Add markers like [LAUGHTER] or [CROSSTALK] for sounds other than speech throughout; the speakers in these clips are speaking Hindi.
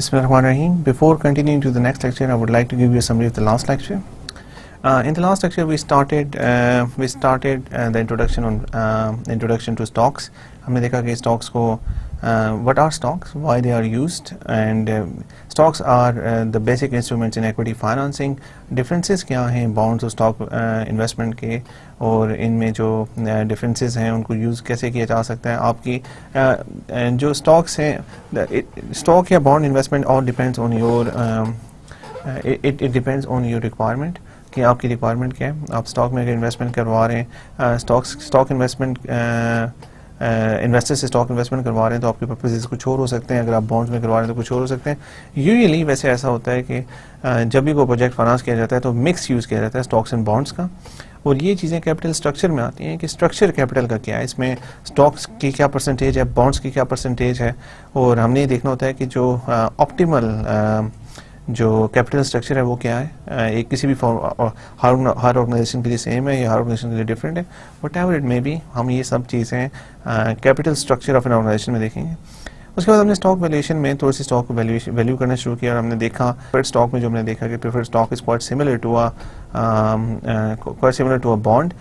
Bismillahirrahmanirrahim. Before continuing to the next lecture, I would like to give you a summary of the last lecture. Uh, in the last lecture, we started uh, we started uh, the introduction on uh, introduction to stocks. हमने देखा कि stocks को uh, what are stocks, why they are used, and uh, stocks are uh, the basic instruments in equity financing. Differences क्या हैं bonds और stock uh, investment के? और इनमें जो डिफरेंसेस हैं उनको यूज़ कैसे किया जा सकता है? आपकी uh, जो स्टॉक्स हैं स्टॉक या बॉन्ड इन्वेस्टमेंट और depends on your it it depends on your requirement कि आपकी रिक्वायरमेंट क्या है? आप स्टॉक में अगर इन्वेस्टमेंट करवा रहे हैं स्टॉक स्टॉक इन्वेस्टमेंट इन्वेस्टर से स्टॉक इन्वेस्टमेंट करवा रहे हैं तो आपके पर्पजेज कुछ और हो सकते हैं। अगर आप बॉन्ड्स में करवा रहे हैं तो कुछ और हो सकते हैं। यूजली वैसे ऐसा होता है कि uh, जब भी कोई प्रोजेक्ट फाइनेंस किया जाता है तो मिक्स यूज़ किया जाता है स्टॉक्स एंड बॉन्ड्स का। और ये चीज़ें कैपिटल स्ट्रक्चर में आती हैं कि स्ट्रक्चर कैपिटल का क्या है। इसमें स्टॉक्स की क्या परसेंटेज है बॉन्ड्स की क्या परसेंटेज है? और हमने ये देखना होता है कि जो ऑप्टिमल uh, जो कैपिटल स्ट्रक्चर है वो क्या है? एक किसी भी फॉर्म हर ऑर्गेनाइजेशन के लिए सेम है या हर ऑर्गेनाइजेशन के लिए डिफरेंट है. Whatever it may be हम ये सब चीज़ें capital structure of an organisation में देखेंगे. उसके बाद हमने स्टॉक वैल्यूएशन में थोड़ी सी स्टॉक वैल्यू वैल्यू करना शुरू किया और हमने देखा प्रेफर्ड स्टॉक में जो हमने देखा कि preferred stock is quite similar to a quite similar to a bond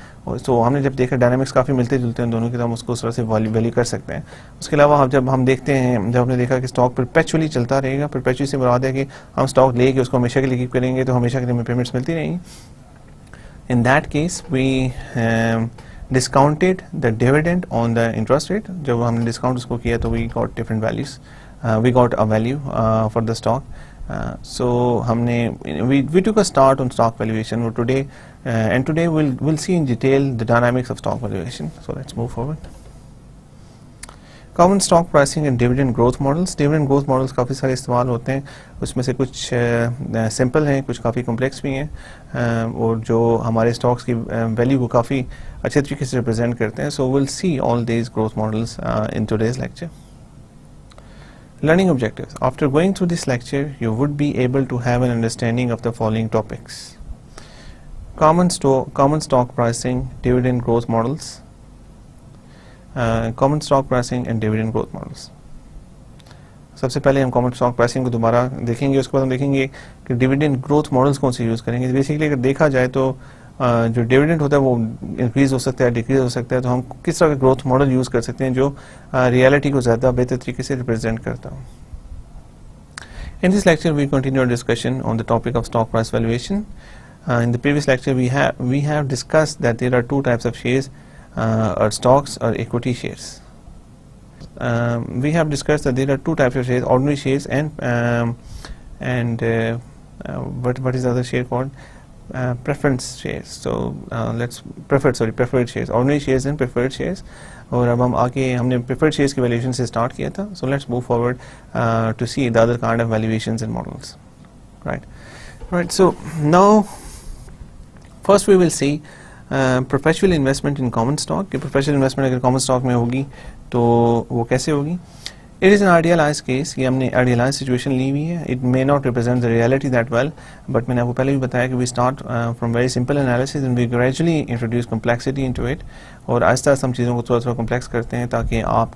तो हमने जब देखा डायनामिक्स काफ़ी मिलते जुलते हैं दोनों के तो हम उसको उस तरह से वैल्यू कर सकते हैं। उसके अलावा हम जब हम देखते हैं, जब हमने देखा कि स्टॉक परपेचुअली चलता रहेगा परपेचुअली से मुराद है कि हम स्टॉक लेके उसको हमेशा के लिए करेंगे तो हमेशा के लिए हमें पेमेंट्स मिलती रहेंगी। In that case we discounted the dividend on the interest rate जब हमने discount उसको किया तो we got different values uh, we got a value uh, for the stock uh, so हमने we, we took a start on stock valuation today uh, and today we'll we'll see in detail the dynamics of stock valuation so let's move forward common stock pricing and dividend growth models dividend growth models काफ़ी सारे इस्तेमाल होते हैं। उसमें से कुछ सिंपल हैं, कुछ काफ़ी कॉम्प्लेक्स भी हैं और जो हमारे स्टॉक्स की वैल्यू को काफ़ी अच्छे तरीके से रिप्रेजेंट करते हैं। So will see all these growth models in two lecture learning objective after going through this lecture you would be able to have an understanding of the following topics common stock pricing dividend growth models common stock pricing and dividend growth models सबसे पहले हम कॉमन स्टॉक प्राइसिंग को दोबारा देखेंगे उसके बाद हम देखेंगे कि डिविडेंड ग्रोथ मॉडल्स कौन से यूज़ करेंगे। बेसिकली अगर देखा जाए तो uh, जो डिविडेंड होता है वो इंक्रीज हो सकता है डिक्रीज हो सकता है तो हम किस तरह का ग्रोथ मॉडल यूज़ कर सकते हैं जो रियलिटी uh, को ज़्यादा बेहतर तरीके से रिप्रेजेंट करता हो। In this lecture, we continue our discussion on the topic of stock price valuation. Uh, in the previous lecture, we have we have discussed that there are uh, or stocks or equity shares. Um, we have discussed that there are two types of shares, ordinary shares and um, and uh, uh, what what is the other share called? Uh, preference shares. So uh, let's preferred sorry preferred shares, ordinary shares and preferred shares. और अब हम आके हमने preferred shares की valuation से start किया था. So let's move forward uh, to see the other kind of valuations and models. Right. Right. So now first we will see Professional investment in common stock कि प्रोफेशनल इन्वेस्टमेंट अगर कॉमन स्टॉक में होगी तो वो कैसे होगी? It is an idealise case ये हमने आइडियलाइज सिचुएशन ली हुई है। It may not represent the reality that well but मैंने आपको पहले भी बताया कि we start from very simple analysis and we gradually introduce complexity into it और आहिस्ता आहिस्ता हम चीज़ों को थोड़ा थोड़ा कम्प्लेक्स करते हैं ताकि आप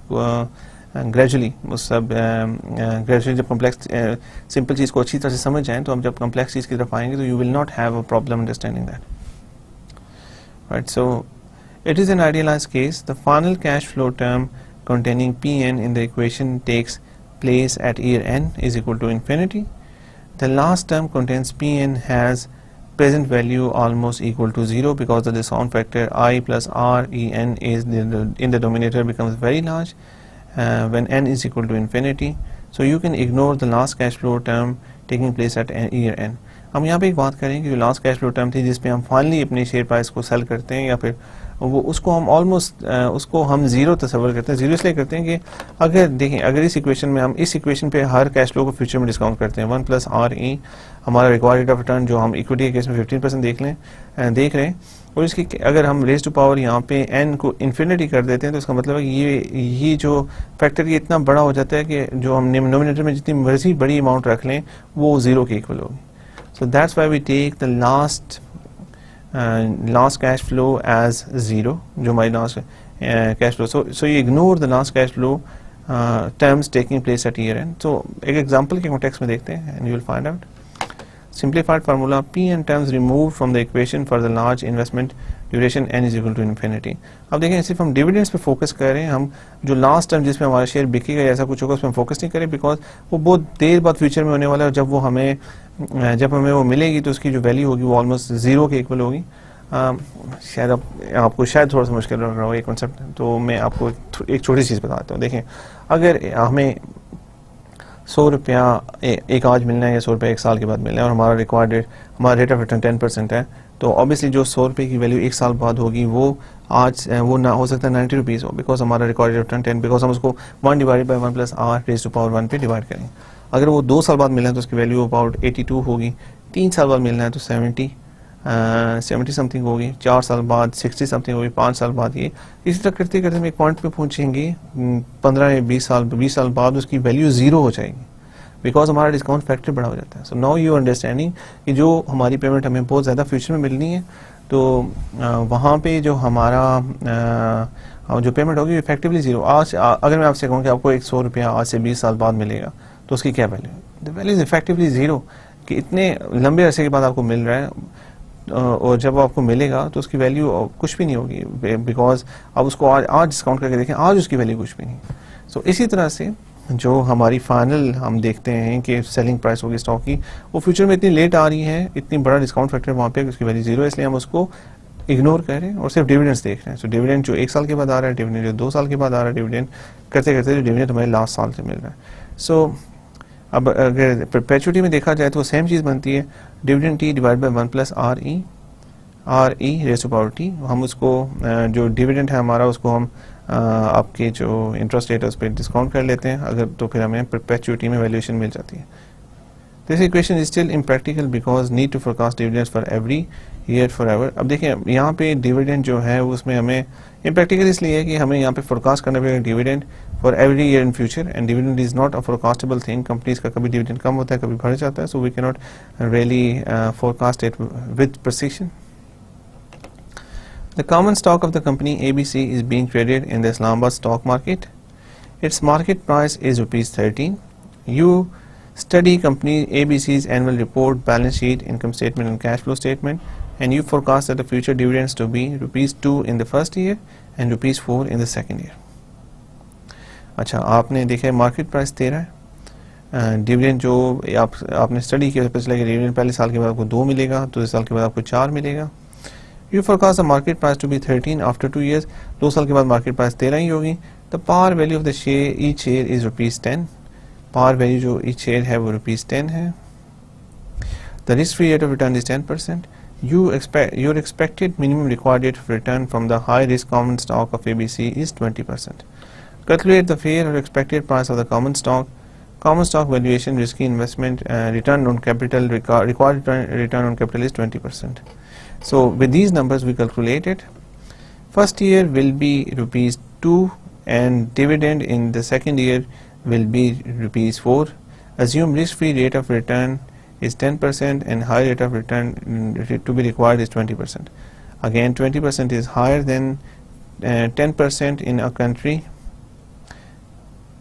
ग्रेजुअली uh, उस सब ग्रेजुअली uh, जब कम्प्लेक्स सिंपल चीज़ को अच्छी तरह से समझ जाएँ तो हम जब कम्प्लेक्स चीज़ की तरफ़ आएँगे तो you will not have a problem understanding that right so it is an idealized case. The final cash flow term containing Pn in the equation takes place at year n is equal to infinity. The last term contains Pn has present value almost equal to 0 because of the discount factor i plus r e n is in the denominator becomes very large uh, when n is equal to infinity. So you can ignore the last cash flow term taking place at year n हम यहाँ पे एक बात करें कि जो लास्ट कैश फ्लो टर्म थी जिसपे हम फाइनली अपने शेयर प्राइस को सेल करते हैं या फिर वो उसको हम ऑलमोस्ट उसको हम ज़ीरो तस्वर करते हैं। ज़ीरो इसलिए करते हैं कि अगर, देखें, अगर इस इक्वेशन में हम, इस इक्वेशन पे हर कैश फ्लो को फ्यूचर में डिस्काउंट करते हैं वन प्लस आर ई हमारा रिक्वायर्ड रेट ऑफ़ रिटर्न जो हम इक्विटी के केस में फिफ्टीन परसेंट देख लें देख रहे हैं, और इसकी अगर हम रेज टू पावर यहाँ पे एन को इन्फिनिटी कर देते हैं तो इसका मतलब है कि ये ये जो फैक्टर ये इतना बड़ा हो जाता है कि जो हम नोमिनेटर में जितनी मर्ज़ी बड़ी अमाउंट रख लें, वो ज़ीरो के इक्वल होगी। So that's why we take the last uh, last cash flow as zero, जो हमारी last uh, cash flow. So so you ignore the last cash flow terms taking place at year end तो एक एग्जांपल के कॉन्टेक्स्ट में देखते हैं and you will find out simplified formula p and terms removed from the equation for the large investment duration N is equal to infinity. अब देखें सिर्फ़ हम डिविडेंड्स पे फोकस कर रहे हैं हम जो लास्ट टाइम जिसमें हमारा शेयर बिकेगा ऐसा कुछ होगा उसमें फोकस नहीं करें बिकॉज़ वो बहुत देर बाद फ्यूचर में होने वाला है और जब वो हमें जब हमें वो मिलेगी तो उसकी जो वैल्यू होगी वो ऑलमोस्ट ज़ीरो के इक्वल होगी। शायद आप, आपको शायद थोड़ा सा मुश्किल लग रहा हो ये कॉन्सेप्ट तो मैं आपको एक छोटी चीज़ बताता हूँ। देखें अगर हमें सौ रुपया एक आज मिलना है या सौ रुपया एक साल के बाद मिलना है और हमारा रिक्वायर्ड रेट हमारा rate of return ten percent है तो ऑब्वियसली जो सौ रुपये की वैल्यू एक साल बाद होगी, वो आज वो ना हो सकता है नाइन्टी रुपीज़ हो बिकॉज़ हमारा रिक्वायर्ड रिटर्न टेन बिकॉज़ हम उसको one divide by one plus R raise to power one पे डिवाइड करें। अगर वो दो साल बाद मिलना है तो उसकी वैल्यू अबाउट एटी टू होगी, तीन साल बाद मिलना है तो सेवेंटी सेवेंटी समथिंग होगी, चार साल बाद सिक्सटी समथिंग होगी, पाँच साल बाद ये। इसी तरह करते करते हम एक पॉइंट पे पहुँचेंगे पंद्रह या बीस साल बीस साल बाद उसकी वैल्यू ज़ीरो हो जाएगी। बिकॉज़ हमारा डिस्काउंट फैक्टर बड़ा हो जाता है। सो नाउ यू अंडरस्टैंडिंग कि जो हमारी पेमेंट हमें बहुत ज़्यादा फ्यूचर में मिलनी है तो वहाँ पे जो हमारा आ, जो पेमेंट होगी इफेक्टिवली ज़ीरो आज अगर मैं आपसे कहूँ कि आपको एक सौ रुपया आज से बीस साल बाद मिलेगा तो उसकी क्या value the value is effectively zero कि इतने लंबे अरसे के बाद आपको मिल रहा है और जब आपको मिलेगा तो उसकी वैल्यू कुछ भी नहीं होगी। बिकॉज़ आप उसको आज आज डिस्काउंट करके देखें आज उसकी वैल्यू कुछ भी नहीं। सो so, इसी तरह से जो हमारी फाइनल हम देखते हैं कि सेलिंग प्राइस होगी स्टॉक की, वो फ्यूचर में इतनी लेट आ रही है, इतनी बड़ा डिस्काउंट फैक्टर वहाँ पे, उसकी वैल्यू ज़ीरो है, इसलिए हम उसको इग्नोर कर रहे हैं और सिर्फ़ डिविडेंड्स देख रहे हैं। सो डिविडेंड जो एक साल के बाद आ रहा है डिविडेंड जो दो साल के बाद आ रहा है डिविडेंड करते करते जो डिविडेंड हमें लास्ट साल से मिल रहा है। सो अब अगर परपेचुटी में देखा जाए तो सेम चीज़ बनती है। Dividend T divide by one plus R E R E raise to T हम उसको जो डिविडेंड है हमारा, उसको हम आपके जो इंटरेस्ट रेट है उस पर डिस्काउंट कर लेते हैं। अगर तो फिर हमें परपेचुटी में वैल्यूएशन मिल जाती है। This equation is still impractical because need to forecast dividend for every year forever अब देखिए, यहाँ पे डिविडेंड जो है, उसमें हमें इम्प्रैक्टिकल इसलिए है कि हमें यहाँ पे फोरकास्ट करना पड़ेगा dividend for every year in future and dividend is not a forecastable thing companies का कभी डिविडेंड कम होता है, कभी बढ़ जाता है so we can not really forecast it with precision The common stock of the company ABC is being traded in the Islamabad stock market. Its market price is rupees 13. You study company ABC's annual report, balance sheet, income statement and cash flow statement and you forecast that the future dividends to be rupees 2 in the first year and rupees 4 in the second year. अच्छा आपने देखा है मार्केट प्राइस तेरह है डिविडेंड जो आप आपने स्टडी किया पता चला कि डिविडेंड पहले साल के बाद आपको दो मिलेगा दूसरे साल के बाद आपको चार मिलेगा you forecast the market price to be thirteen after two years दो साल के बाद मार्केट प्राइस तेरह ही होगी। The par value of the share each share is rupees ten par value जो ईच शेयर है वो रुपीज़ टेन है। The risk free rate of return is ten percent you expect your expected minimum required rate of return from the high risk common stock of A B C is twenty percent calculate the fair और expected price of the common stock common stock valuation risky investment return on capital required return on capital is twenty percent So with these numbers we calculate it. First year will be rupees 2 and dividend in the second year will be rupees 4. Assume risk-free rate of return is 10% and high rate of return mm, to be required is 20%. Again 20% is higher than 10% uh, in a country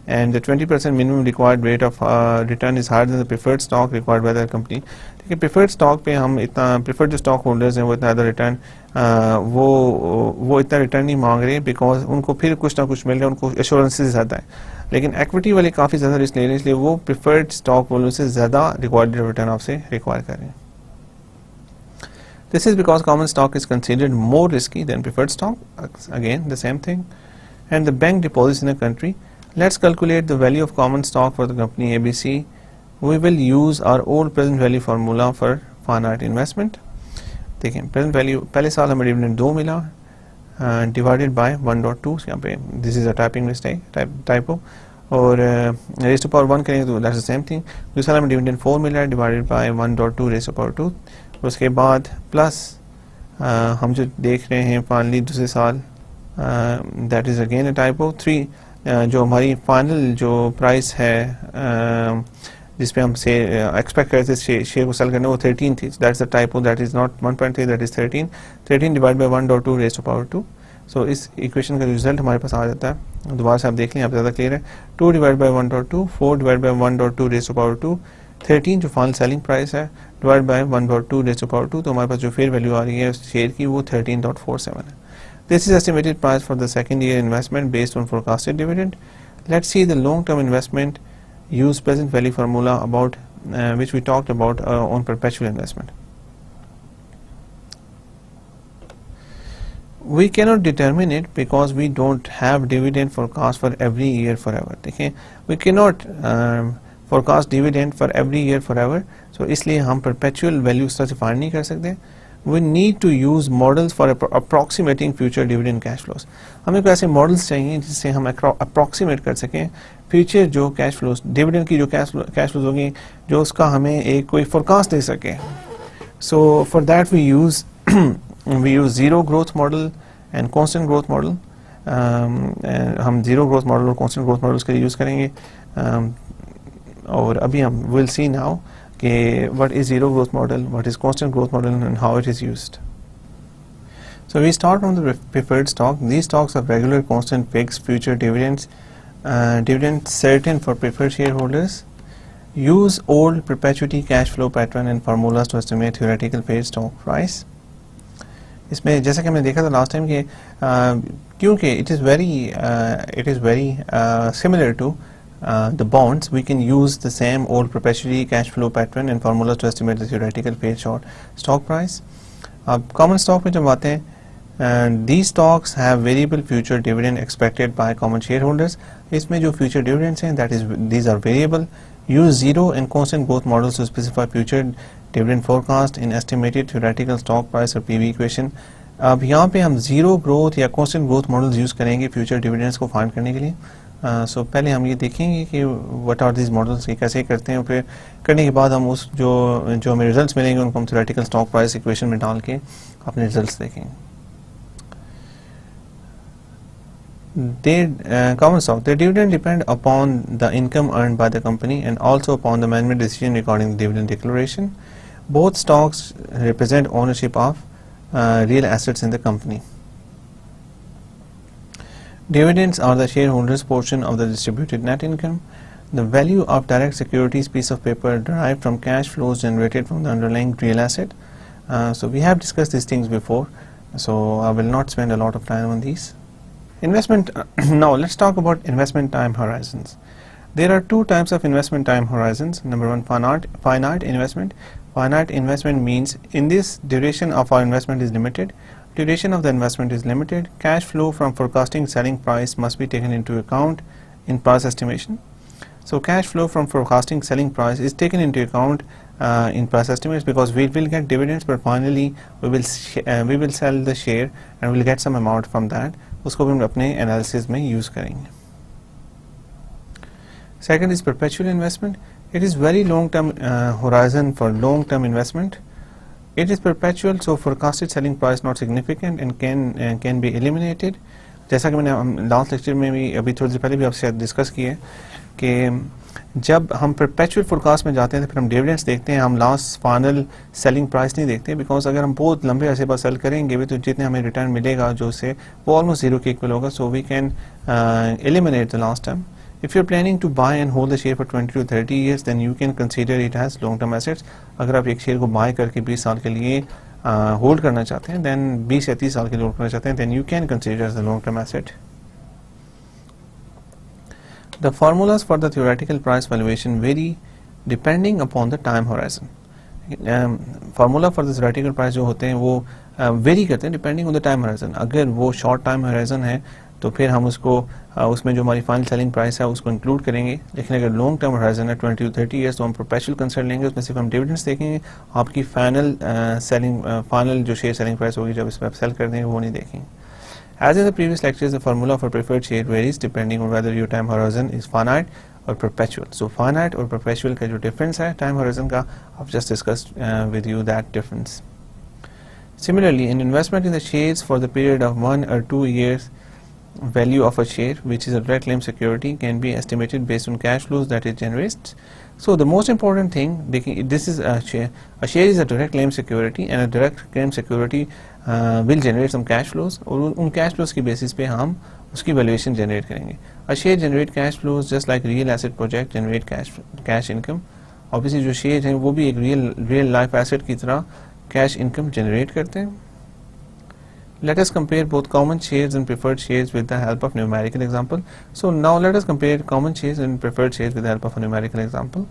and the 20% minimum required rate of uh, return is higher than the preferred stock required by the company देखिए प्रिफर्ड स्टॉक पे हम इतना प्रिफर्ड जो स्टॉक होल्डर्स हैं वो इतना ज़्यादा रिटर्न वो वो इतना रिटर्न नहीं मांग रहे बिकॉज उनको फिर कुछ ना कुछ मिल रहा है उनको एश्योरेंसेज ज़्यादा है लेकिन एक्विटी वाले काफ़ी ज़्यादा रिस्क ले रहे हैं इसलिए वो प्रिफर्ड स्टॉक होल्डर से ज़्यादा रिक्वायर्ड रिटर्न आपसे रिक्वायर कर रहे हैं This is because common stock is considered more risky than preferred stock. Again, the same thing. And the bank deposits in a country. Let's calculate the value of common stock for the company ABC we will use our old present value formula for finite investment. देखें प्रेजेंट वैल्यू पहले साल हमें डिविडेंड दो मिला divided by one dot two यहाँ पे this is a typing mistake type और रेस टू पावर वन करेंगे तो दैट्स सेम थिंग दूसरे हमें डिविडेंड फोर मिला है divided by one dot two raise to power two उसके बाद प्लस uh, हम जो देख रहे हैं फाइनली दूसरे साल that is again a typo three जो हमारी फाइनल जो प्राइस है uh, जिसपे हम से एक्सपेक्ट करते थे शेयर को सेल करने वो थर्टीन थी. That's the type that is not one point three that is thirteen thirteen divide by one dot two power two so इस इक्वेशन का रिज़ल्ट हमारे पास आ जाता है. दोबारा से आप देख लें आप ज़्यादा क्लियर है. Two divide by one dot two four divide by one dot two raise to power two thirteen जो फाइनल सेलिंग प्राइस है divide by one dot two raise to power two तो हमारे पास जो फेयर वैल्यू आ रही है शेयर की वो थर्टीन डॉट फोर सेवन है. This is estimated price for the second year investment based on forecasted dividend let's see the long term investment use present value formula about uh, which we talked about uh, on perpetual investment. We cannot determine it because we don't have dividend forecast for every year forever. देखिए we cannot um, forecast dividend for every year forever. So इसलिए हम perpetual value से find नहीं कर सकते. We need to use models for approximating future dividend cash flows. हमें कोई ऐसे models चाहिए जिससे हम approximate कर सकें फ्यूचर जो कैश फ्लोज डिविडेंड की जो कैश कैश फ्लोज होगी जो उसका हमें एक कोई फोरकास्ट दे सके। So for that we use we use zero growth model and constant growth model हम ज़ीरो ग्रोथ मॉडल और कॉन्स्टेंट ग्रोथ मॉडल के लिए यूज़ करेंगे। Um, और अभी हम विल सी नाउ कि what is zero growth model what is constant growth model and how it is used So we start from the preferred stock. These stocks are regular, constant, fixed, future dividends uh, dividend certain for preferred shareholders. Use old perpetuity cash flow pattern and formulas to estimate theoretical paid stock price. इसमें जैसा कि हमने देखा था लास्ट टाइम कि क्योंकि it is very it is very similar to the bonds we can use the same old perpetuity cash flow pattern and formulas to estimate the theoretical paid short stock price अब common stock में जब आते हैं and these stocks have variable future dividend expected by common shareholders इसमें जो future dividends हैं that is these are variable use zero and constant growth models to specify future dividend forecast in estimated theoretical stock price or PV equation अब यहाँ पे हम ज़ीरो ग्रोथ या कॉन्स्टेंट ग्रोथ मॉडल्स यूज़ करेंगे फ्यूचर डिविडेंड्स को फाइंड करने के लिए सो uh, so पहले हम ये देखेंगे कि वट आर दिस मॉडल्स ये कैसे करते हैं फिर करने के बाद हम उस जो जो हमें रिज़ल्ट मिलेंगे उनको हम थ्योरेटिकल स्टॉक प्राइस इक्वेशन में डाल के अपने रिज़ल्ट देखेंगे। दे common soft the dividend depend upon the income earn by the company and also upon the management decision regarding dividend declaration both stocks represent ownership of real assets in the company Dividends are the shareholders' portion of the distributed net income. The value of direct securities piece of paper derived from cash flows generated from the underlying real asset. Uh, so we have discussed these things before, so I will not spend a lot of time on these. Investment, [CLEARS THROAT] now let's talk about investment time horizons. There are two types of investment time horizons. Number one, finite, finite investment. Finite investment means in this duration of our investment is limited. Duration of the investment is limited. Cash flow from forecasting selling price must be taken into account in price estimation. So cash flow from forecasting selling price is taken into account uh, in price estimates because we will get dividends but finally we will uh, we will sell the share and we will get some amount from that उसको भी हम अपने एनालिसिस में यूज़ करेंगे second is perpetual investment it is very long term uh, horizon for long term investment It is perpetual so forecasted selling price not significant and can uh, can be eliminated. जैसा कि मैंने लास्ट लेक्चर में भी अभी थोड़ी देर पहले भी आपसे डिस्कस किया कि जब हम परपेचुअल फोरकास्ट में जाते हैं तो फिर हम डिविडेंड्स देखते हैं हम लास्ट फाइनल सेलिंग प्राइस नहीं देखते बिकॉज़ अगर हम बहुत लंबे अरसे बाद सेल करेंगे भी तो जितने हमें रिटर्न मिलेगा जो से वो ऑलमोस्ट ज़ीरो के इक्वल होगा so we can eliminate the last time you are planning to buy and hold the share for 20 to 30 years then you can consider it as long term assets अगर आप एक शेयर को बाय करके 20 साल के लिए होल्ड uh, करना चाहते हैं देन 20 या 30 साल के लिए होल्ड करना चाहते हैं then you can consider the long term asset The formulas for the theoretical price valuation vary depending upon the time horizon. Um, formula for the theoretical price जो होते हैं वो वेरी uh, करते हैं depending on the time horizon अगर वो शॉर्ट टाइम हराइजन है तो फिर हम उसको Uh, उसमें जो हमारी फाइनल सेलिंग प्राइस है, उसको इंक्लूड करेंगे। लेकिन अगर लॉन्ग टर्म हॉराइजन है 20 टू थर्टी इयर्स तो हम प्रोपेशनल कंसर्न लेंगे, उसमें सिर्फ़ हम डिविडेंड्स देखेंगे। आपकी फाइनल सेलिंग फाइनल जो शेयर सेलिंग प्राइस होगी, जब इसमें आप सेल कर देंगे, वो नहीं देखेंगे। As in the previous lecture the formula for preferred share varies depending on whether you time horizon is finite और प्रोपेचुअल सो फाइनाइट और प्रोपेचुअल का जो डिफरेंस है टाइम हॉराइजन का आप just discuss with you that difference similarly in investment in the share for the period of one और two years value of a share which is a direct claim security can be estimated based on cash flows that it generates so the most important thing this is a share a share is a direct claim security and a direct claim security uh, will generate some cash flows और उन cash flows की basis पे हम उसकी valuation generate करेंगे a share generate cash flows just like real asset project generate cash cash income obviously जो share हैं वो भी एक real real life asset की तरह cash income generate करते हैं let us compare both common shares and preferred shares with the help of numerical example. So now let us compare common shares and preferred shares with the help of a numerical example.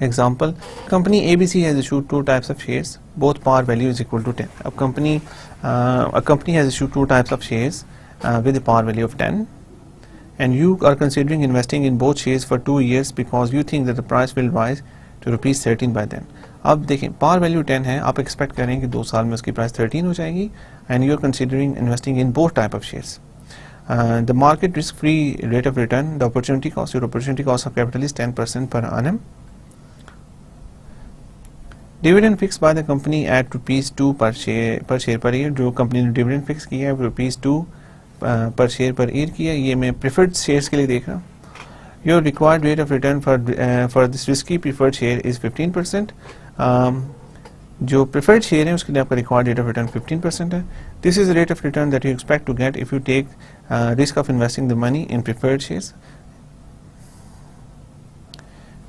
Example, company ABC has issued two types of shares, both par value is equal to 10. A company, uh, a company has issued two types of shares uh, with a par value of 10 and you are considering investing in both shares for two years because you think that the price will rise to rupees 13 by then. अब देखें पार वैल्यू 10 है, आप एक्सपेक्ट करें कि दो साल में उसकी प्राइस 13 हो जाएगी and you are considering investing in both type of shares the market risk free rate of return the opportunity cost your opportunity cost of capital is 10 percent per annum. Dividend fix by the company at rupees two per share per share per year जो कंपनी ने डिविडेंड फिक्स किया है rupees two per share per year किया ये मैं प्रिफर्ड शेयर्स के लिए देख रहा हूँ. Your required rate of return for for this risky preferred share is 15 percent um, जो प्रिफर्ड शेयर है उसके लिए आपका required rate of return 15 percent है. This is rate of return that you expect to get if you take risk of investing the money in preferred shares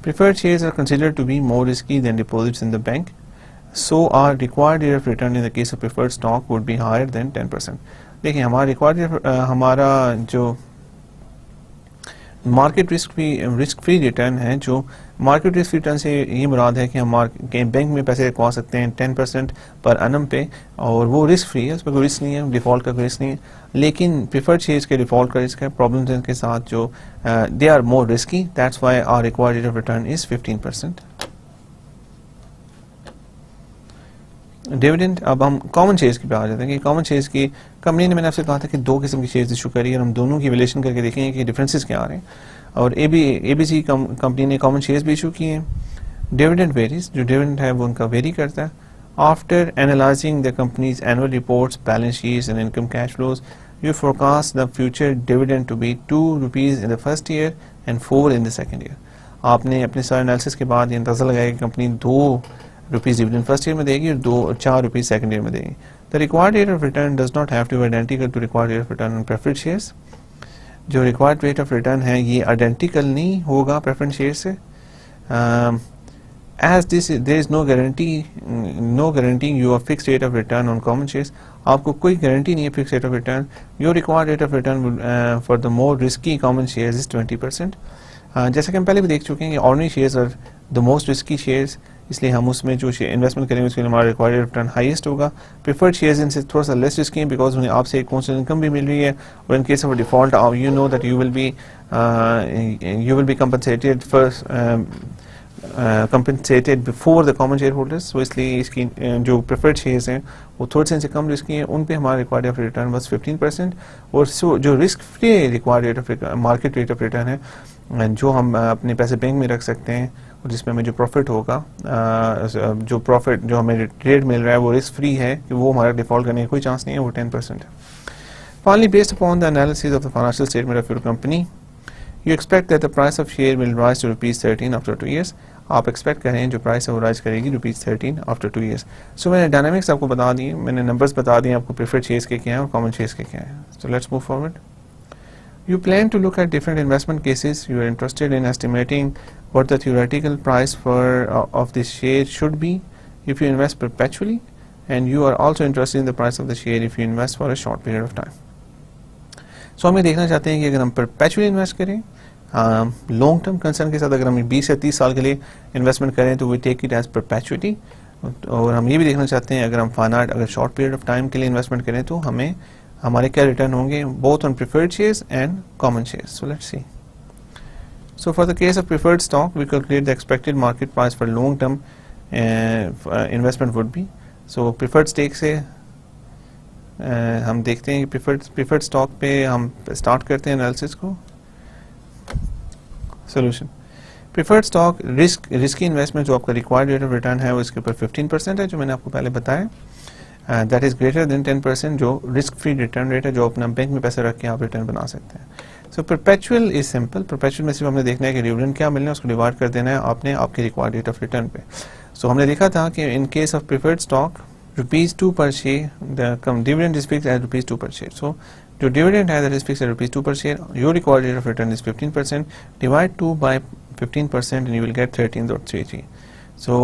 Preferred shares. Are considered to be more risky than deposits in the bank, so our required rate of return in the case of preferred stock would be higher than 10%. देखिए हमारा रिक्वायर्ड हमारा जो market risk free risk free return है जो मार्केट रिस्क रिटर्न से ये मुराद है कि हम बैंक में पैसे रखवा सकते हैं टेन परसेंट पर अनम पे और वो रिस्क फ्री है उस पर कोई रिस्क नहीं है डिफ़ॉल्ट का कोई रिस्क नहीं है। लेकिन प्रिफर्ड शेयर्स के डिफ़ॉल्ट का रिस्क है प्रॉब्लम के साथ जो they are more risky that's why our required of return is fifteen percent dividend अब हम कॉमन शेयर्स की पे आ जाते हैं कि कॉमन शेयर्स की कंपनी ने मैंने आपसे कहा था कि दो किस्म की शेयर्स इशू करी और हम दोनों की रिलेशन करके देखेंगे कि डिफरेंसेस क्या आ रहे हैं। और A B A B C company ने कॉमन शेयर्स भी इशू किए हैं। डिविडेंड वेरीज जो डिविडेंड है वो उनका वेरी करता है। After analysing the company's annual reports balance sheets and income cash flows you forecast the future dividend to be 2 rupees in the first year and 4 in the second year आपने अपने सारे एनालिसिस के बाद ये अंदाज़ा लगाया कि कंपनी दो रुपीज़ डिविडेंड फ़र्स्ट ईयर में देगी और दो, चार रुपीज़ सेकंड ईयर में देगी। The required rate of return does not have to identical to required rate of return on preference shares जो रिक्वायर्ड रेट ऑफ़ रिटर्न है, ये आइडेंटिकल नहीं होगा प्रेफरेंस शेयर से। As this there is no guarantee no guarantee you are fix rate of return on common shares आपको कोई गारंटी नहीं है fix rate of return your required rate of return for the more risky common shares is twenty percent जैसे कि हम पहले भी देख चुके हैं कि ordinary shares are the most risky shares इसलिए हम उसमें जो इन्वेस्टमेंट करेंगे उसके लिए हमारा रिक्वायर्ड रिटर्न हाईएस्ट होगा। प्रिफर्ड शेयर्स इनसे थोड़ा सा लेस रिस्की बिकॉज़ उन्हें आपसे एक कौन इनकम भी मिल रही है और in case of default you know that you will be you will be compensated first compensated before the common share holders तो इसलिए इसकी uh, जो प्रेफर्ड शेयर्स हैं वो थोड़े से इनसे कम रिस्की हैं। उन पे हमारा रिक्वायर्ड ऑफ़ रिटर्न बस 15 परसेंट और सो जो risk free required rate of market rate of return है जो हम uh, अपने पैसे बैंक में रख सकते हैं जिसमें हमें जो प्रॉफिट होगा जो प्रॉफिट जो हमें ट्रेड मिल रहा है, वो रिस्क फ्री है कि वो हमारा डिफ़ॉल्ट करने का कोई चांस नहीं है, वो टेन परसेंट है। Finally based upon the analysis of the financial statement of your company you expect that the price of share will rise to rupees thirteen after two years आप एक्सपेक्ट करें जो प्राइस है, वो राइज करेगी rupees thirteen after two years so मैंने डायनामिक्स आपको बता दिए मैंने नंबर्स बता दिए आपको प्रेफर्ड शेयर्स के क्या हैं और कॉमन शेयर्स के क्या हैं। So let's move forward You plan to look at different investment cases. You are interested in estimating what the theoretical price for uh, of this share should be if you invest perpetually, and you are also interested in the price of the share if you invest for a short period of time. So हम ये देखना चाहते हैं कि अगर हम परपेचुअली इन्वेस्ट करें लॉन्ग टर्म कंसर्न के साथ अगर हम 20 या 30 साल के लिए इन्वेस्टमेंट करें तो we take it as perpetually और हम ये भी देखना चाहते हैं अगर हम फाइनाट अगर शॉर्ट पीरियड ऑफ़ टाइम के लिए इन्वेस्टमेंट करें तो हमें हमारे क्या रिटर्न होंगे both on preferred shares and common shares so let's see So for the case of preferred stock, we calculate the expected market price for long-term uh, investment would be. So preferred stake से uh, हम देखते हैं preferred preferred stock पे हम start करते हैं analysis को. Solution. Preferred stock risk risky investment जो आपका required rate of return है वो इसके ऊपर 15% है जो मैंने आपको पहले बताया. That is greater than 10 percent जो रिस्क फ्री रिटर्न रेट है जो अपना बैंक में पैसे रख के आप रिटर्न बना सकते हैं so perpetual is simple perpetual में सिर्फ़ हमने देखना है कि डिविडेंड क्या मिलना है उसको डिवाइड कर देना है आपने आपके रिक्वायर्ड रेट ऑफ़ रिटर्न पे। सो so, हमने देखा था कि in case of preferred stock rupees two per share come dividend is fix as rupees two per share so जो डिविडेंड है that is fix at rupees two per share your required rate of return is 15 percent divide two by 15 percent and you will get 13.33 so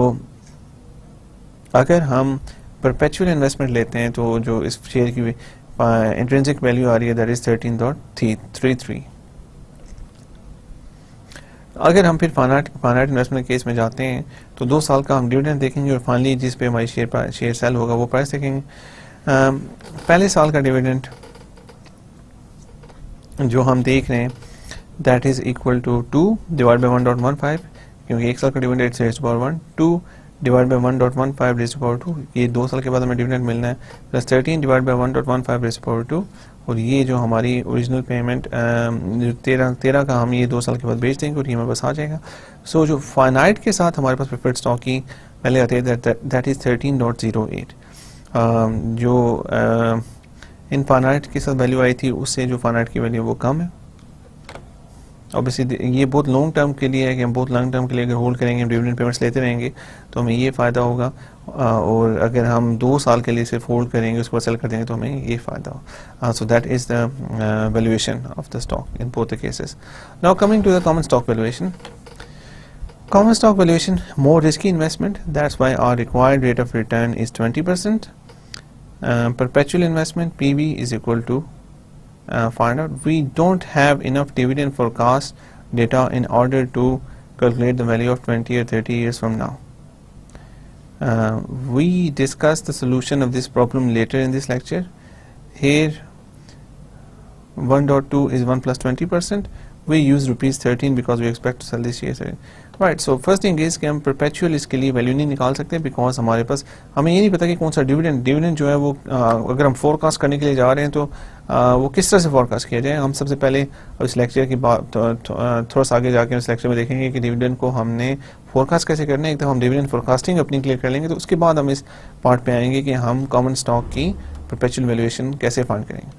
अगर हम परपेचुअल इन्वेस्टमेंट लेते हैं तो जो इस शेयर की इंट्रेंसिक वैल्यू आ रही है that is thirteen dot three three three अगर हम फिर फाइनाट फाइनाट इन्वेस्टमेंट केस में जाते हैं तो दो साल का हम डिविडेंड देखेंगे और फाइनली जिस पे हमारी शेयर शेयर सेल होगा, वो प्राइस देखेंगे। पहले साल का डिविडेंड जो हम देख रहे हैं that is equal to two divide by one dot one five क्योंकि एक साल का dividend it's one two divide by one dot one five raise power two ये दो साल के बाद हमें डिविडेंड मिलना है। Plus thirteen divide by one dot one five raise power two और ये जो हमारी ओरिजिनल पेमेंट तेरह तेरह का हम ये दो साल के बाद बेच देंगे और ये हमारे पास आ जाएगा। सो so, जो फाइनाइट के साथ हमारे पास प्रिफर्ड स्टॉक की पहले आते है that is thirteen dot zero eight जो इन फाइनाइट के साथ वैल्यू आई थी उससे जो फाइनाइट की वैल्यू वो कम है। ऑब्वियसली ये बहुत लॉन्ग टर्म के लिए है कि हम बहुत लॉन्ग टर्म के लिए अगर होल्ड करेंगे हम डिविडेंड पेमेंट्स लेते रहेंगे तो हमें ये फ़ायदा होगा और अगर हम दो साल के लिए सिर्फ़ होल्ड करेंगे उसको सेल कर देंगे तो हमें ये फ़ायदा हो so that is the valuation of the stock in both the cases now coming to the common stock valuation Common stock valuation, more risky investment. That's why our required rate of return is 20%. Uh, perpetual investment, PB is equal to uh, find out we don't have enough dividend forecast data in order to calculate the value of 20 or 30 years from now. Uh, we discuss the solution of this problem later in this lecture. Here 1.2 is 1 plus 20 percent. We use rupees 13 because we expect to sell this year. Right so first thing is कि हम परपेचुअल इसके लिए वैल्यू नहीं निकाल सकते बिकॉज़ हमारे पास हमें ये नहीं पता कि कौन सा डिविडेंड डिविडेंड जो है वो आ, अगर हम फोरकास्ट करने के लिए जा रहे हैं तो आ, वो किस तरह से फोरकास्ट किया जाए? हम सबसे पहले इस लेक्चर की बात थोड़ा सा आगे जाके इस लेक्चर में देखेंगे कि डिविडेंड को हमने फोरकास्ट कैसे करना है। एक तो हम डिविडेंड फोरकास्टिंग अपनी क्लियर कर लेंगे तो उसके बाद हम इस पार्ट पे आएँगे कि हम कॉमन स्टॉक की परपेचुअल वैल्यूएशन कैसे फाइंड करेंगे।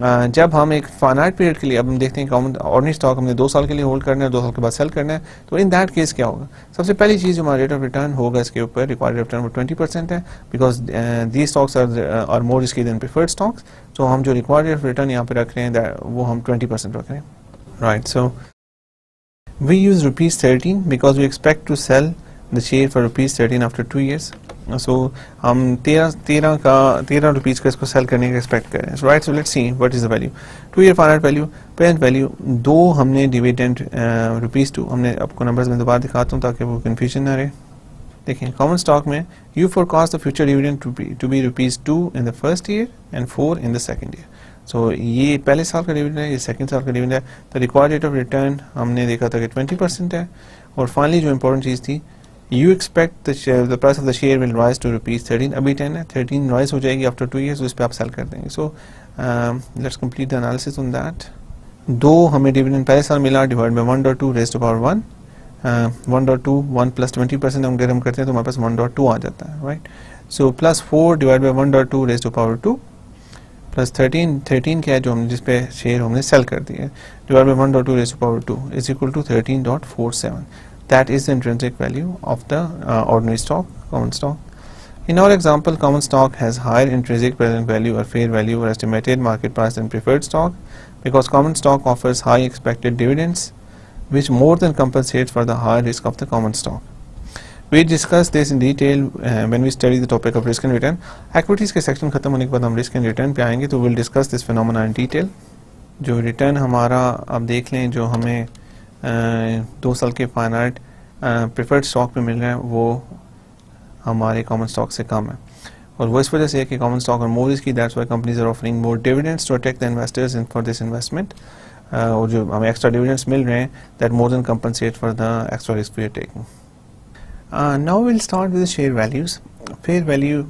जब हम एक फाइनाइट पीरियड के लिए, अब हम देखते हैं कॉमन ऑर्डनरी स्टॉक हमने दो साल के लिए होल्ड करना है, दो साल के बाद सेल करना है तो इन दैट केस क्या होगा? सबसे पहली चीज़ हमारा रेट ऑफ़ रिटर्न होगा, इसके ऊपर रिक्वायर्ड रिटर्न ट्वेंटी परसेंट है because the stocks are more risky than preferred stocks तो हम जो रिक्वायर्ड रेट ऑफ़ रिटर्न यहाँ पे रख रहे हैं वो हम ट्वेंटी परसेंट रख रहे हैं. Right so we use rupees thirteen because we expect to sell the share for rupees thirteen after two years so हम तेरह तेरह का, तेरह रुपीज़ का इसको सेल करने का एक्सपेक्ट करें right so let's see what is the value two year final value parent value दो हमने डिविडेंड रुपीज़ टू हमने आपको नंबर्स में दोबारा दिखाता हूँ ताकि वो कन्फ्यूज़न ना रहे। देखें कॉमन स्टॉक में you forecast the future dividend to be rupees two in the first year and four in the second year so ये पहले साल का डिविडेंड है, ये सेकंड साल का डिविडेंड है। The required rate of return हमने देखा था कि ट्वेंटी परसेंट है। और फाइनली जो इंपॉर्टेंट चीज़ थी the share the price of the share will rise to rupees 13 अभी 10 है 13 rise हो जाएगी after two years उस पर आप sell कर देंगे। Um, let's complete the analysis on that. दो हमें डिविडेंड पहले साल मिला divide by one dot two raised power one one dot two one plus twenty percent हम करते हैं तो हमारे पास वन डॉट टू आ जाता है right so plus four divide by one dot two raised power two plus thirteen thirteen क्या है जो हमने जिस पे शेयर हमने सेल कर दिया divide by one dot two raised power two is equal to thirteen dot four seven that is the intrinsic value of the uh, ordinary stock, common stock. In our example, common stock has higher intrinsic present value or fair value or estimated market price than preferred stock because common stock offers high expected dividends which more than compensates for the high risk of the common stock. We discussed this in detail uh, when we study the topic of risk and return. Equities के section खत्म होने के बाद हम risk and return पे आएंगे तो we'll discuss this phenomena in detail. जो return हमारा आप देख लें जो हमें दो साल के फाइन आर्ट प्रेफर्ड स्टॉक पे मिल रहे हैं वो हमारे कॉमन स्टॉक से कम है। और वो इस वजह से है कि कॉमन स्टॉक और मोर की that's why companies are offering more dividends to attract the investors in for this investment और जो हमें एक्स्ट्रा डिविडेंड्स मिल रहे हैं that more than compensate for the extra risk we are taking now will start with share values fair value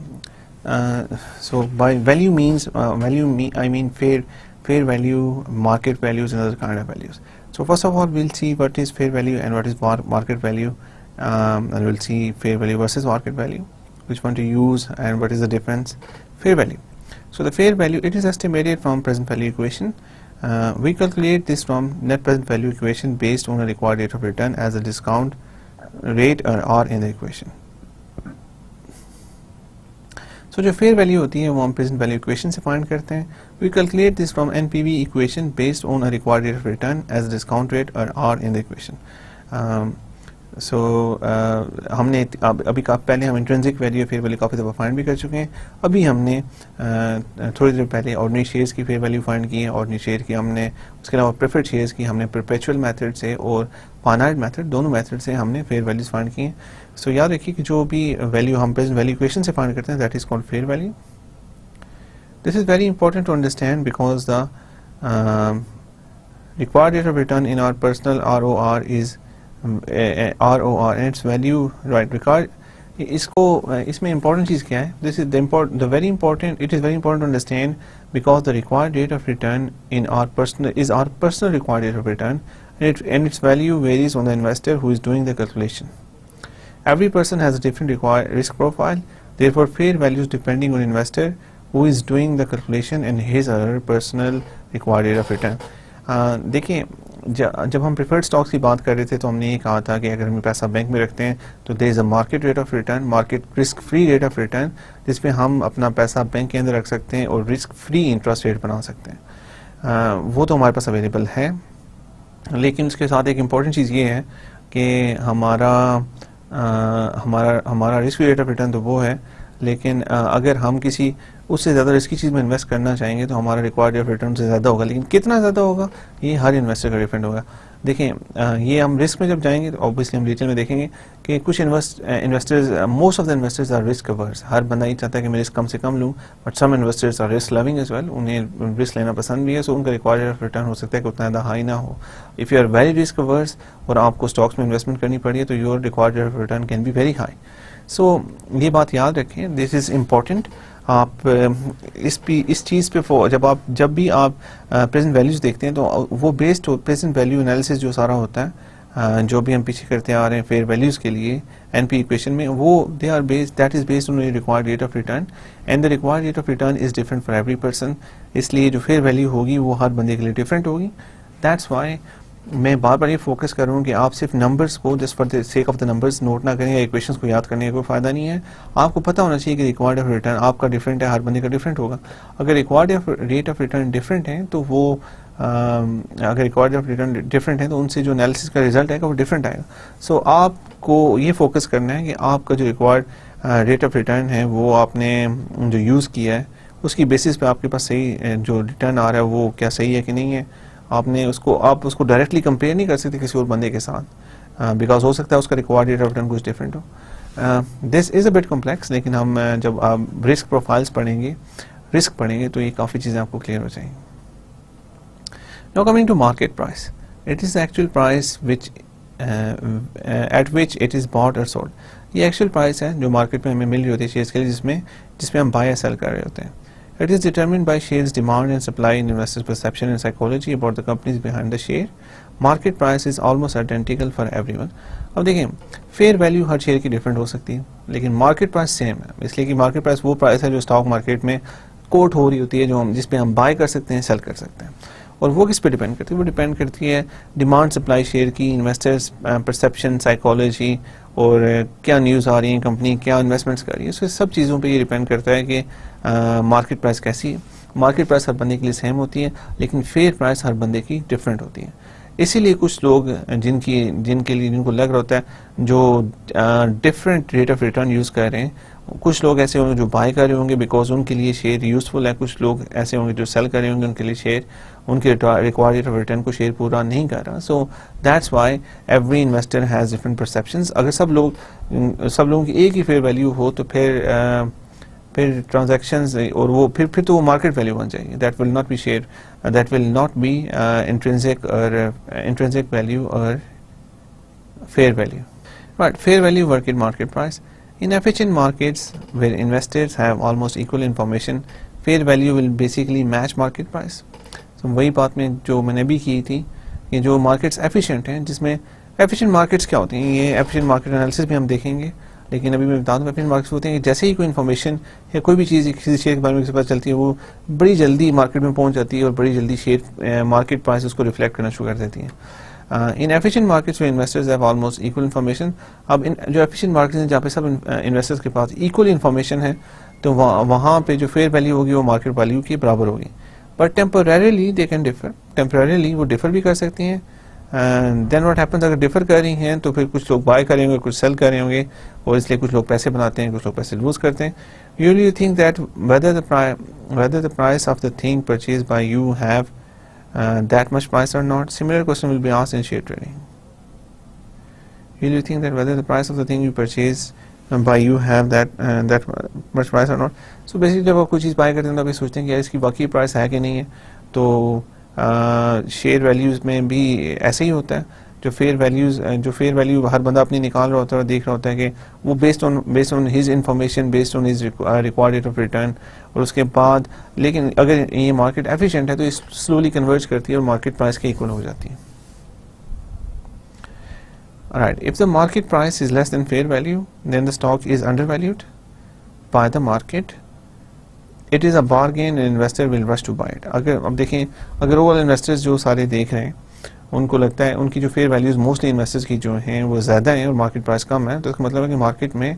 so by value means uh, value me I mean fair fair value market values and other kind So first of all we'll see what is fair value and what is market value um, and we'll see fair value versus market value which one to use and what is the difference fair value. So the fair value, it is estimated from present value equation. Uh, we calculate this from net present value equation based on a required rate of return as a discount rate or R in the equation. So जो fair value होती है वो हम present value equation से फाइंड करते हैं। We calculate this from NPV equation based on a required rate of return as a discount rate or R in the equation. Um, सो हमने अभी काफ़ी पहले हम इंट्रेंसिक वैल्यू फेयर वैल्यू काफ़ी दफ़ा फाइंड भी कर चुके हैं। अभी हमने uh, थोड़ी देर पहले ऑर्डनरी शेयर्स की फेयर वैल्यू फाइंड की है। ऑर्डनरी शेयर की हमने उसके अलावा प्रेफर्ड शेयर्स की हमने परपेचुअल मेथड से और पानाइड मेथड दोनों मेथड से हमने फेयर वैल्यूज़ फाइंड की हैं। सो so, याद रखिए कि जो भी वैल्यू हम प्रेजेंट वैल्यू इक्वेशन से फाइंड करते हैं that is called fair value this is very important to understand because the required rate of return in our personal ROR is R O R and its value right because इसको इसमें इंपॉर्टेंट चीज़ क्या है this is the very important it is very important to understand because the required rate of return in our personal is our personal required rate of return and its value varies on the investor who is doing the calculation. Every person has a different risk profile, therefore fair values depending on investor who is doing the calculation and his or her personal required rate of return. Uh, देखिए जब हम प्रिफर्ड स्टॉक्स की बात कर रहे थे तो हमने ये कहा था कि अगर हम पैसा बैंक में रखते हैं तो there is a market rate of return market risk free rate of return जिसमें हम अपना पैसा बैंक के अंदर रख सकते हैं और रिस्क फ्री इंटरेस्ट रेट बना सकते हैं आ, वो तो हमारे पास अवेलेबल है लेकिन उसके साथ एक इंपॉर्टेंट चीज़ ये है कि हमारा हमारा हमारा रिस्क रेट ऑफ़ रिटर्न तो वो है लेकिन आ, अगर हम किसी उससे ज़्यादा रिस्की चीज़ में इन्वेस्ट करना चाहेंगे तो हमारा रिक्वायर्ड ऑफ़ रिटर्न से ज़्यादा होगा लेकिन कितना ज़्यादा होगा ये हर इन्वेस्टर का डिपेंड होगा। देखें ये हम रिस्क में जब जाएँगे तो ऑब्वियसली हम डिटेल में देखेंगे कि कुछ invest investors most of the investors are risk averse हर बंदा ही चाहता है कि मैं रिस्क कम से कम लूँ but some investors are risk loving as well उन्हें रिस्क लेना पसंद भी है सो उनका रिक्वायर्ड रिटर्न हो सकता है कि उतना ज़्यादा हाई ना हो. If you are very risk averse और आपको स्टॉक्स में इन्वेस्टमेंट करनी पड़ी है तो your required of return can be very high so ये बात याद रखें दिस इज़ इंपॉर्टेंट आप इस पी, इस चीज़ पे जब आप, जब भी आप प्रेजेंट वैल्यूज़ देखते हैं तो वो बेस्ड हो, प्रेजेंट वैल्यू एनालिसिस जो सारा होता है जो भी हम पीछे करते आ रहे हैं फेयर वैल्यूज़ के लिए एनपी इक्वेशन में, वो they are based that is based on required rate of return and the required rate of return is different for every person इसलिए जो फेयर वैल्यू होगी, वो हर बंदे के लिए डिफरेंट होगी। दैट्स वाई मैं बार बार ये फोकस कर रहा हूँ कि आप सिर्फ़ नंबर्स को just for the sake of the numbers note ना करें या इक्वेशंस को याद करने का कोई फ़ायदा नहीं है। आपको पता होना चाहिए कि रिक्वायर्ड ऑफ़ रिटर्न आपका डिफरेंट है हर बंदे का डिफरेंट होगा। अगर required of rate of return different है तो वो आ, अगर रिक्वायर्ड ऑफ़ रिटर्न डिफरेंट है तो उनसे जो एनालिसिस का रिज़ल्ट आएगा वो डिफरेंट आएगा। सो so, आपको ये फोकस करना है कि आपका जो रिक्वायर्ड रेट ऑफ़ रिटर्न है वो आपने जो यूज़ किया है उसकी बेसिस पे आपके पास सही जो रिटर्न आ रहा है वो क्या सही है कि नहीं है। आपने उसको, आप उसको डायरेक्टली कंपेयर नहीं कर सकते किसी और बंदे के साथ बिकॉज़ हो सकता है उसका रिक्वायर्ड रेट ऑफ़ रिटर्न कुछ डिफरेंट हो। This is a bit complex लेकिन हम जब आप रिस्क प्रोफाइल्स पढ़ेंगे रिस्क पढ़ेंगे तो ये काफ़ी चीज़ें आपको क्लियर हो जाएँगी। Now coming to market price it is actual price which at which it is bought और सोल्ड ये एक्चुअल प्राइस है जो मार्केट में हमें मिल रही होती है शेयर्स के लिए जिसमें जिसमें हम बाय या सेल कर रहे होते हैं। It is determined by shares demand and supply in investors' perception and psychology about the companies behind the share. Market price is almost identical for everyone. अब देखें फेयर वैल्यू हर शेयर की डिफरेंट हो सकती है, लेकिन मार्केट प्राइस सेम है इसलिए कि मार्केट प्राइस वो प्राइस है जो स्टॉक मार्केट में कोट हो रही होती है, जो हम, जिसपे हम बाय कर सकते हैं सेल कर सकते हैं और वो किस पे डिपेंड करती है वो डिपेंड करती है डिमांड सप्लाई शेयर की इन्वेस्टर्स परसेप्शन साइकोलॉजी और क्या न्यूज़ आ रही है कंपनी क्या इन्वेस्टमेंट्स कर रही है उसके सब चीज़ों पे ये डिपेंड करता है कि मार्केट प्राइस कैसी है? मार्केट प्राइस हर बंदे के लिए सेम होती है लेकिन फेयर प्राइस हर बंदे की डिफरेंट होती है। इसीलिए कुछ लोग जिनकी जिनके लिए जिनको लग रहा होता है जो different rate of return use कर रहे हैं कुछ लोग ऐसे होंगे जो बाय कर रहे होंगे बिकॉज़ उनके लिए शेयर यूजफुल है कुछ लोग ऐसे होंगे जो सेल कर रहे होंगे उनके लिए शेयर उनके रिक्वायर्ड रेट ऑफ़ रिटर्न को शेयर पूरा नहीं कर रहा। So that's why every investor has different perception अगर सब लोग सब लोगों की एक ही फेयर वैल्यू हो तो फिर uh, फिर ट्रांजेक्शन और वो फिर फिर तो वो मार्केट वैल्यू बन जाएगी। That will not be share that will not be intrinsic और इंट्रेंसिक वैल्यू और fair value right, fair value work in market price. In efficient markets where investors have almost equal information, fair value will basically match market price. So, वही बात में जो मैंने भी की थी कि जो मार्केट्स एफिशिएंट हैं, जिसमें एफिशिएंट मार्केट्स क्या होती हैं, ये एफिशिएंट मार्केट एनालिसिस भी हम देखेंगे। लेकिन अभी मैं बता दूँ एफिशिएंट मार्केट्स होते हैं जैसे ही कोई इन्फॉर्मेशन या कोई भी चीज़ किसी शेयर के बारे में किसी पता चलती है, वो बड़ी जल्दी मार्केट में पहुँच जाती है और बड़ी जल्दी शेयर मार्केट प्राइस उसको रिफ्लेक्ट करना शुरू कर देती है। इन एफिशिएंट मार्केट्स में investors have almost equal information अब इन, जो एफिशिएंट मार्केट्स हैं, जहाँ पे सब इन्वेस्टर्स के पास इक्वल इन्फॉर्मेशन है तो वहाँ पे जो फेयर वैल्यू होगी, वो मार्केट वैल्यू के बराबर होगी। But temporarily they can differ temporarily वो डिफर भी कर सकती हैं। देन वॉट हैपन्स अगर डिफर कर रही हैं तो फिर कुछ लोग बाय करेंगे, कुछ सेल करें होंगे और इसलिए कुछ लोग पैसे बनाते हैं, कुछ लोग पैसे लूज करते हैं। You you think that whether whether the price of the thing purchase by you have that much price are not similar question will be asked in share trading you you think that whether the price of the thing you purchase by you have that that much price are not so basically जब आप कुछ चीज़ बाय करते हैं तो आप सोचते हैं कि यार इसकी बाकी प्राइस है कि नहीं है तो शेयर वैल्यूज़ में भी ऐसे ही होता है, जो फेयर वैल्यूज़ जो फेयर वैल्यू हर बंदा अपनी निकाल रहा होता है और देख रहा होता है कि वो based on based on his information based on his required rate of return और उसके बाद, लेकिन अगर ये मार्केट एफिशिएंट है तो ये स्लोली कन्वर्ज करती है और मार्केट प्राइस के इक्वल हो जाती है। Right if the market price is less than fair value then the stock is under valued by the It is a bargain and investor will rush to buy it अगर अब देखें अगर ओवरऑल इन्वेस्टर्स जो सारे देख रहे हैं उनको लगता है उनकी जो फेयर वैल्यूज़ मोस्टली इन्वेस्टर्स की जो हैं वो ज़्यादा हैं और मार्केट प्राइस कम है तो इसका मतलब है कि मार्केट में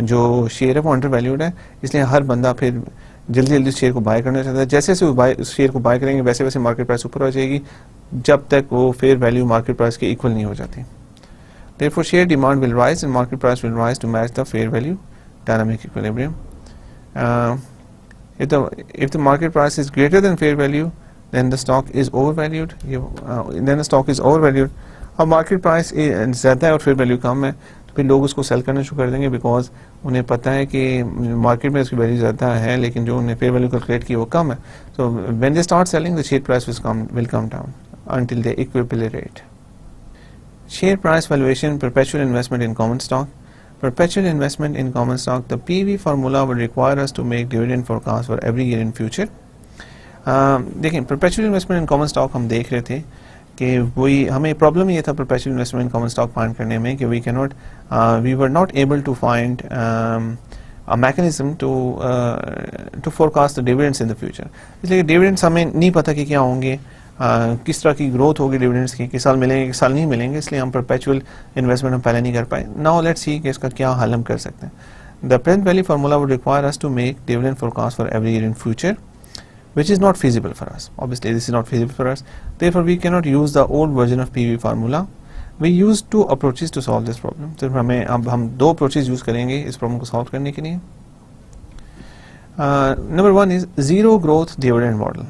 जो शेयर है वो अंडर वैल्यूड है इसलिए हर बंदा फिर जल्दी जल्दी शेयर को बाय करना चाहता है। जैसे जैसे वो बाय शेयर को बाय करेंगे वैसे वैसे मार्केट प्राइस ऊपर हो जाएगी जब तक वो फेयर वैल्यू मार्केट प्राइस के इक्वल नहीं हो जाती। Therefore share demand will rise and market price will rise to match the fair value dynamic equilibrium. Uh, if the if the market price is greater than fair value then the stock is overvalued uh, then the stock is overvalued अब मार्केट प्राइस ज़्यादा है और फिर वैल्यू कम है तो फिर लोग उसको सेल करना शुरू कर देंगे बिकॉज उन्हें पता है कि मार्केट में उसकी वैल्यू ज़्यादा है लेकिन जो उन्हें फेयर वैल्यू कैलकुलेट की वो कम है तो when they start selling the share price will come will come down until they equilibrate. Share price valuation, perpetual investment in common stock. Perpetual investment in common stock, the PV formula would require us to make dividend forecast for every year in future. देखिए perpetual investment in common stock हम देख रहे थे कि वही हमें प्रॉब्लम ये था perpetual investment in common stock find करने में कि we can not we were not able to find a mechanism to uh, to forecast the dividends in the future इसलिए डिविडेंड्स हमें नहीं पता कि क्या होंगे uh, किस तरह की ग्रोथ होगी डिविडेंड्स की? किस साल मिलेंगे किस साल नहीं मिलेंगे, इसलिए हम परपेचुअल इन्वेस्टमेंट हम पहले नहीं कर पाए। नाउ लेट सी कि इसका क्या हल हम कर सकते हैं। The present value formula would require us to make dividend forecast for every year in future which is not feasible for us obviously this is not feasible for us therefore we cannot use the old version of P V formula we use two approaches to solve this problem सिर्फ़ हमें अब हम दो अप्रोचेज यूज़ करेंगे इस प्रॉब्लम को सॉल्व करने के लिए। Number one is zero growth dividend model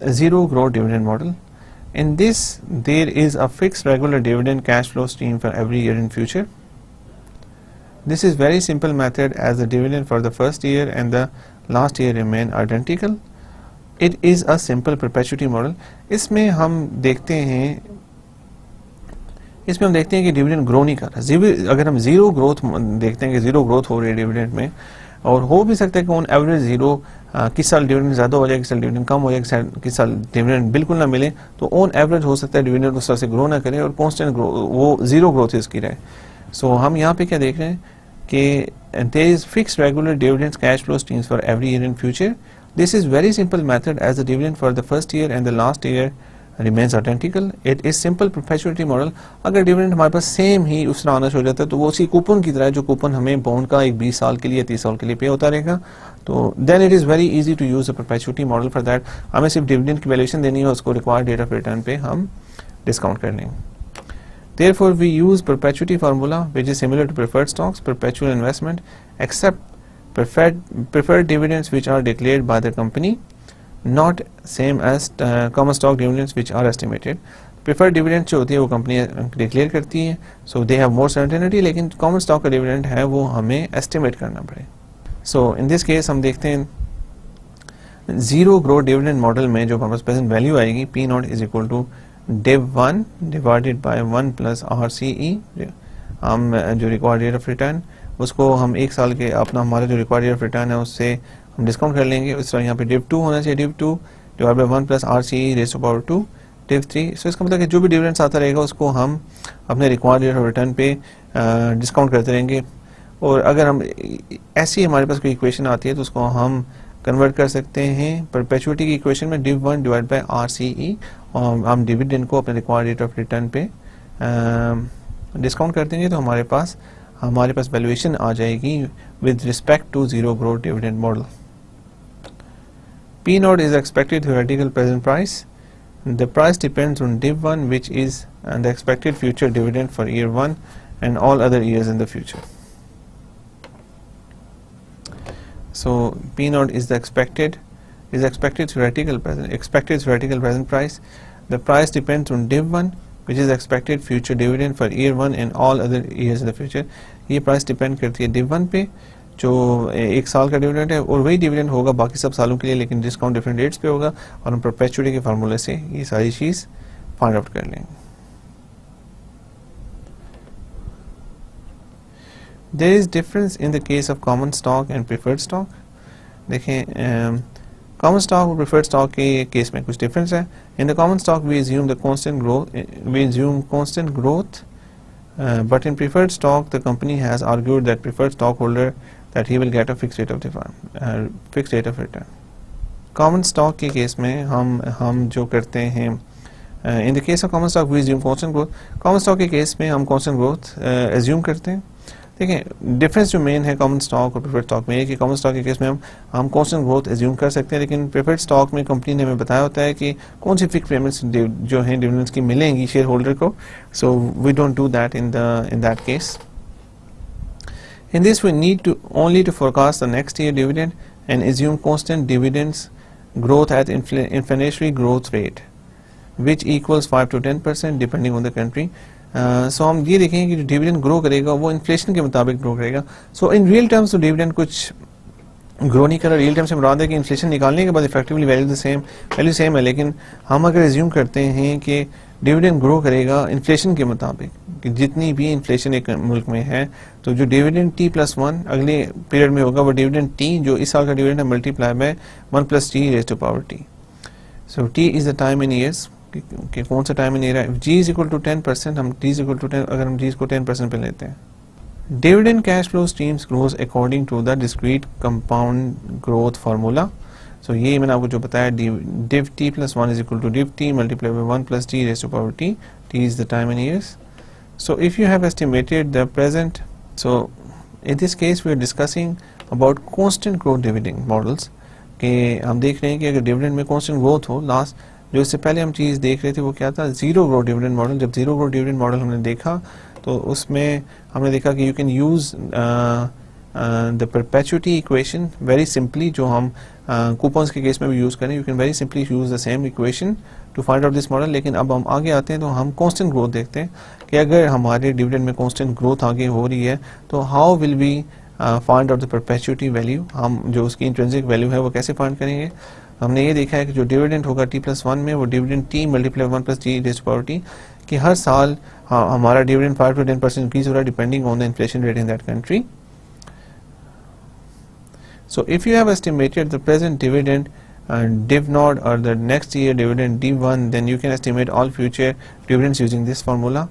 A zero growth dividend model. In this, there is a fixed regular dividend cash flow stream for every year in future. This is very simple method as the dividend for the first year and the last year remain identical. It is a simple perpetuity model. इसमें हम देखते हैं इसमें हम देखते हैं कि डिविडेंड ग्रो नहीं कर रहा अगर हम ज़ीरो ग्रोथ देखते हैं कि ज़ीरो ग्रोथ हो रही है डिविडेंड में, और हो भी सकता है कि ऑन एवरेज ज़ीरो किस साल डिविडेंड ज़्यादा हो जाए, किस साल डिविडेंड कम हो जाए, किस साल डिविडेंड बिल्कुल ना मिले तो ऑन एवरेज हो सकता है डिविडेंड उस तरह से ग्रो ना करे और कॉन्स्टेंट ग्रो वो ज़ीरो ग्रोथ इसकी रहे सो हम यहाँ पे क्या देख रहे हैं कि there is fixed regular dividends cash flow streams for every year in future. This is very simple method as the dividend for the first year and the last year remains identical it is simple perpetuity model अगर डिविडेंड हमारे पास सेम ही उस तरह आना शुरू हो जाता है तो वो उसी कूपन की तरह है, जो कूपन हमें बॉन्ड का एक 20 साल के लिए 30 साल के लिए पे होता रहेगा। तो then it is very easy to use a perpetuity model for that हमें सिर्फ़ डिविडेंट की वैल्यूशन देनी है, उसको रिक्वायर्ड डेट ऑफ़ रिटर्न पे हम डिस्काउंट कर लेंगे। Therefore we use perpetuity formula which is similar to preferred stocks perpetual investment except preferred dividends which are declare by the company not same as uh, common stock dividends which are estimated. Dividend जो होती है वो कंपनी डिक्लेयर करती है so they have more certainty लेकिन कॉमन स्टॉक का डिविडेंड है वो हमें एस्टिमेट करना पड़े सो इन दिस केस हम देखते हैं ज़ीरो ग्रोथ डिविडेंड मॉडल में जो हमारे प्रेजेंट वैल्यू आएगी P not is equal to div 1 divided plus 1 plus RCE हम जो रिक्वायर्ड रेट ऑफ़ रिटर्न उसको हम एक साल के अपना हमारा जो रिक्वायर्ड रेट ऑफ़ रिटर्न है उससे हम डिस्काउंट कर लेंगे। उस तरह यहाँ पे डिव टू होना चाहिए। Div two divide by one plus R C raise power to div three so इसका मतलब कि जो भी डिविडेंड्स आता रहेगा, उसको हम अपने रिक्वायर्ड रेट ऑफ़ रिटर्न पे डिस्काउंट करते रहेंगे। और अगर हम ऐसी हमारे पास कोई इक्वेशन आती है तो उसको हम कन्वर्ट कर सकते हैं। परपेचुटी की इक्वेशन में div one divide by R C E और हम डिविडेंड को अपने रिक्वायर्ड रेट ऑफ़ रिटर्न पे डिस्काउंट कर देंगे तो हमारे पास हमारे पास वैल्यूएशन आ जाएगी with respect to zero growth dividend model P naught is expected theoretical present price. The price depends on div 1 which is and the expected future dividend for year 1 and all other years in the future. So P naught is the expected is expected theoretical present expected theoretical present price. The price depends on div 1 which is expected future dividend for year 1 and all other years in the future. ये प्राइस डिपेंड करती है div 1 पे जो एक साल का डिविडेंड है और वही डिविडेंड होगा बाकी सब सालों के लिए, लेकिन डिस्काउंट डिफरेंट रेट्स पे होगा और हम परपेचुटी के फार्मूले से ये सारी चीज़ फाइंड आउट कर लेंगे। There is difference in the case of common stock and preferred stock देखें कॉमन स्टॉक और प्रिफर्ड स्टॉक के केस में कुछ डिफरेंस है। In the common stock we assume the constant growth we assume constant growth but in preferred stock the company has argued that preferred stock holder that he will get a fix rate of define fix rate of return common stock के केस में हम हम जो करते हैं in the case of common stock we assume constant growth common stock के केस में हम कांस्टेंट ग्रोथ एज्यूम करते हैं. देखें डिफरेंस जो मेन है कॉमन स्टॉक और प्रेफर्ड स्टॉक में कि कॉमन स्टॉक के केस में हम हम कॉन्स्टेंट ग्रोथ एज्यूम कर सकते हैं, लेकिन प्रेफर्ड स्टॉक में कंपनी ने हमें बताया होता है कि कौन सी फिक्स पेमेंट्स जो हैं डिविडेंड्स की मिलेंगी शेयर होल्डर को. So we don't do that in the in that case In this, we need to only to forecast the next year dividend and assume constant dividends growth at inflationary growth rate, which equals 5 to 10 percent depending on the country. So uh, हम ये देखेंगे कि जो डिविडेंड ग्रो करेगा वो इन्फ्लेशन के मुताबिक ग्रो करेगा सो इन रियल टर्म्स तो डिविडेंड कुछ ग्रो नहीं कर रहा रियल टाइम से मुराद है कि इन्फ्लेशन निकालने के बाद effectively value the same value same है लेकिन हम अगर एज्यूम करते हैं कि डिविडेंड ग्रो करेगा इन्फ्लेशन के मुताबिक जितनी भी इन्फ्लेशन एक मुल्क में है तो जो डिविडेंड टी प्लस वन अगले पीरियड में होगा, वो डिविडेंड टी जो इस साल का डिविडेंड है multiply by one plus T raise to power T so T is the time in years कि कौन सा टाइम नहीं रहा है? G is equal to ten percent हम T is equal to ten अगर हम जी को टेन परसेंट पे लेते हैं। Dividend cash flow streams grows according to the discrete compound growth formula so ये मैंने आपको जो बताया div T plus one is equal to div T multiply by one plus T raise to power T T is the time in years so if you have estimated the present so in this case we are discussing about constant growth dividend models कि हम देख रहे हैं कि अगर डिविडेंड में कॉन्स्टेंट ग्रोथ हो लास्ट जो इससे पहले हम चीज़ देख रहे थे वो क्या था? ज़ीरो ग्रो डिविडेंड मॉडल जब ज़ीरो ग्रो डिविडेंड मॉडल हमने देखा तो उसमें हमने देखा कि you can use the perpetuity equation very simply जो हम कूपन्स uh, के केस में भी यूज़ करें you can very simply use the same equation to find out this model लेकिन अब हम आगे आते हैं तो हम कॉन्स्टेंट ग्रोथ देखते हैं। कि अगर हमारे डिविडेंड में कॉन्स्टेंट ग्रोथ आगे हो रही है तो how will be find out the perpetuity value हम जो उसकी इंट्रेंसिक वैल्यू है वो कैसे फाइंड करेंगे? हमने ये देखा है कि जो डिविडेंड होगा टी प्लस वन में वो dividend T multiply one plus T raise power कि हर साल हाँ, हमारा dividend five to ten percent increase हो रहा है depending on the inflation rate in that country So if you have estimated the present dividend and div naught or the next year dividend d1 then you can estimate all future dividends using this formula.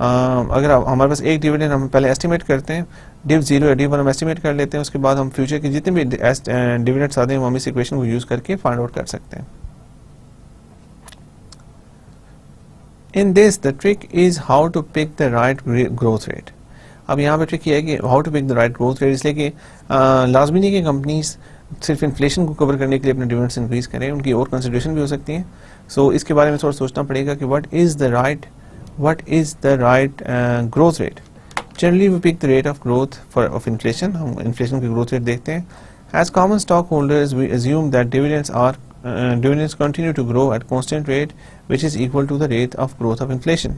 अगर हमारे पास एक डिविडेंड हम पहले एस्टिमेट करते हैं डिव ज़ीरो या डिव वन हम एस्टिमेट कर लेते हैं उसके बाद हम फ्यूचर के जितने भी डिविडेंड्स आते हैं वो हम इस इक्वेशन को यूज़ करके फाइंड आउट कर सकते हैं। In this the trick is how to pick the right growth rate अब यहाँ पे ट्रिक ये है कि how to pick the right growth rate इसलिए कि लाजमी नहीं कि कंपनीज़ सिर्फ़ इन्फ्लेशन को कवर करने के लिए अपने डिविडेंड्स इंक्रीज करें उनकी और कंसिडरेशन भी हो सकती है। सो so, इसके बारे में थोड़ा सोचना पड़ेगा कि what is the right What is the right growth rate Generally, we pick the rate of growth for of inflation. हम inflation की growth rate देखते हैं. As common stockholders, we assume that dividends are uh, dividends continue to grow at constant rate, which is equal to the rate of growth of inflation.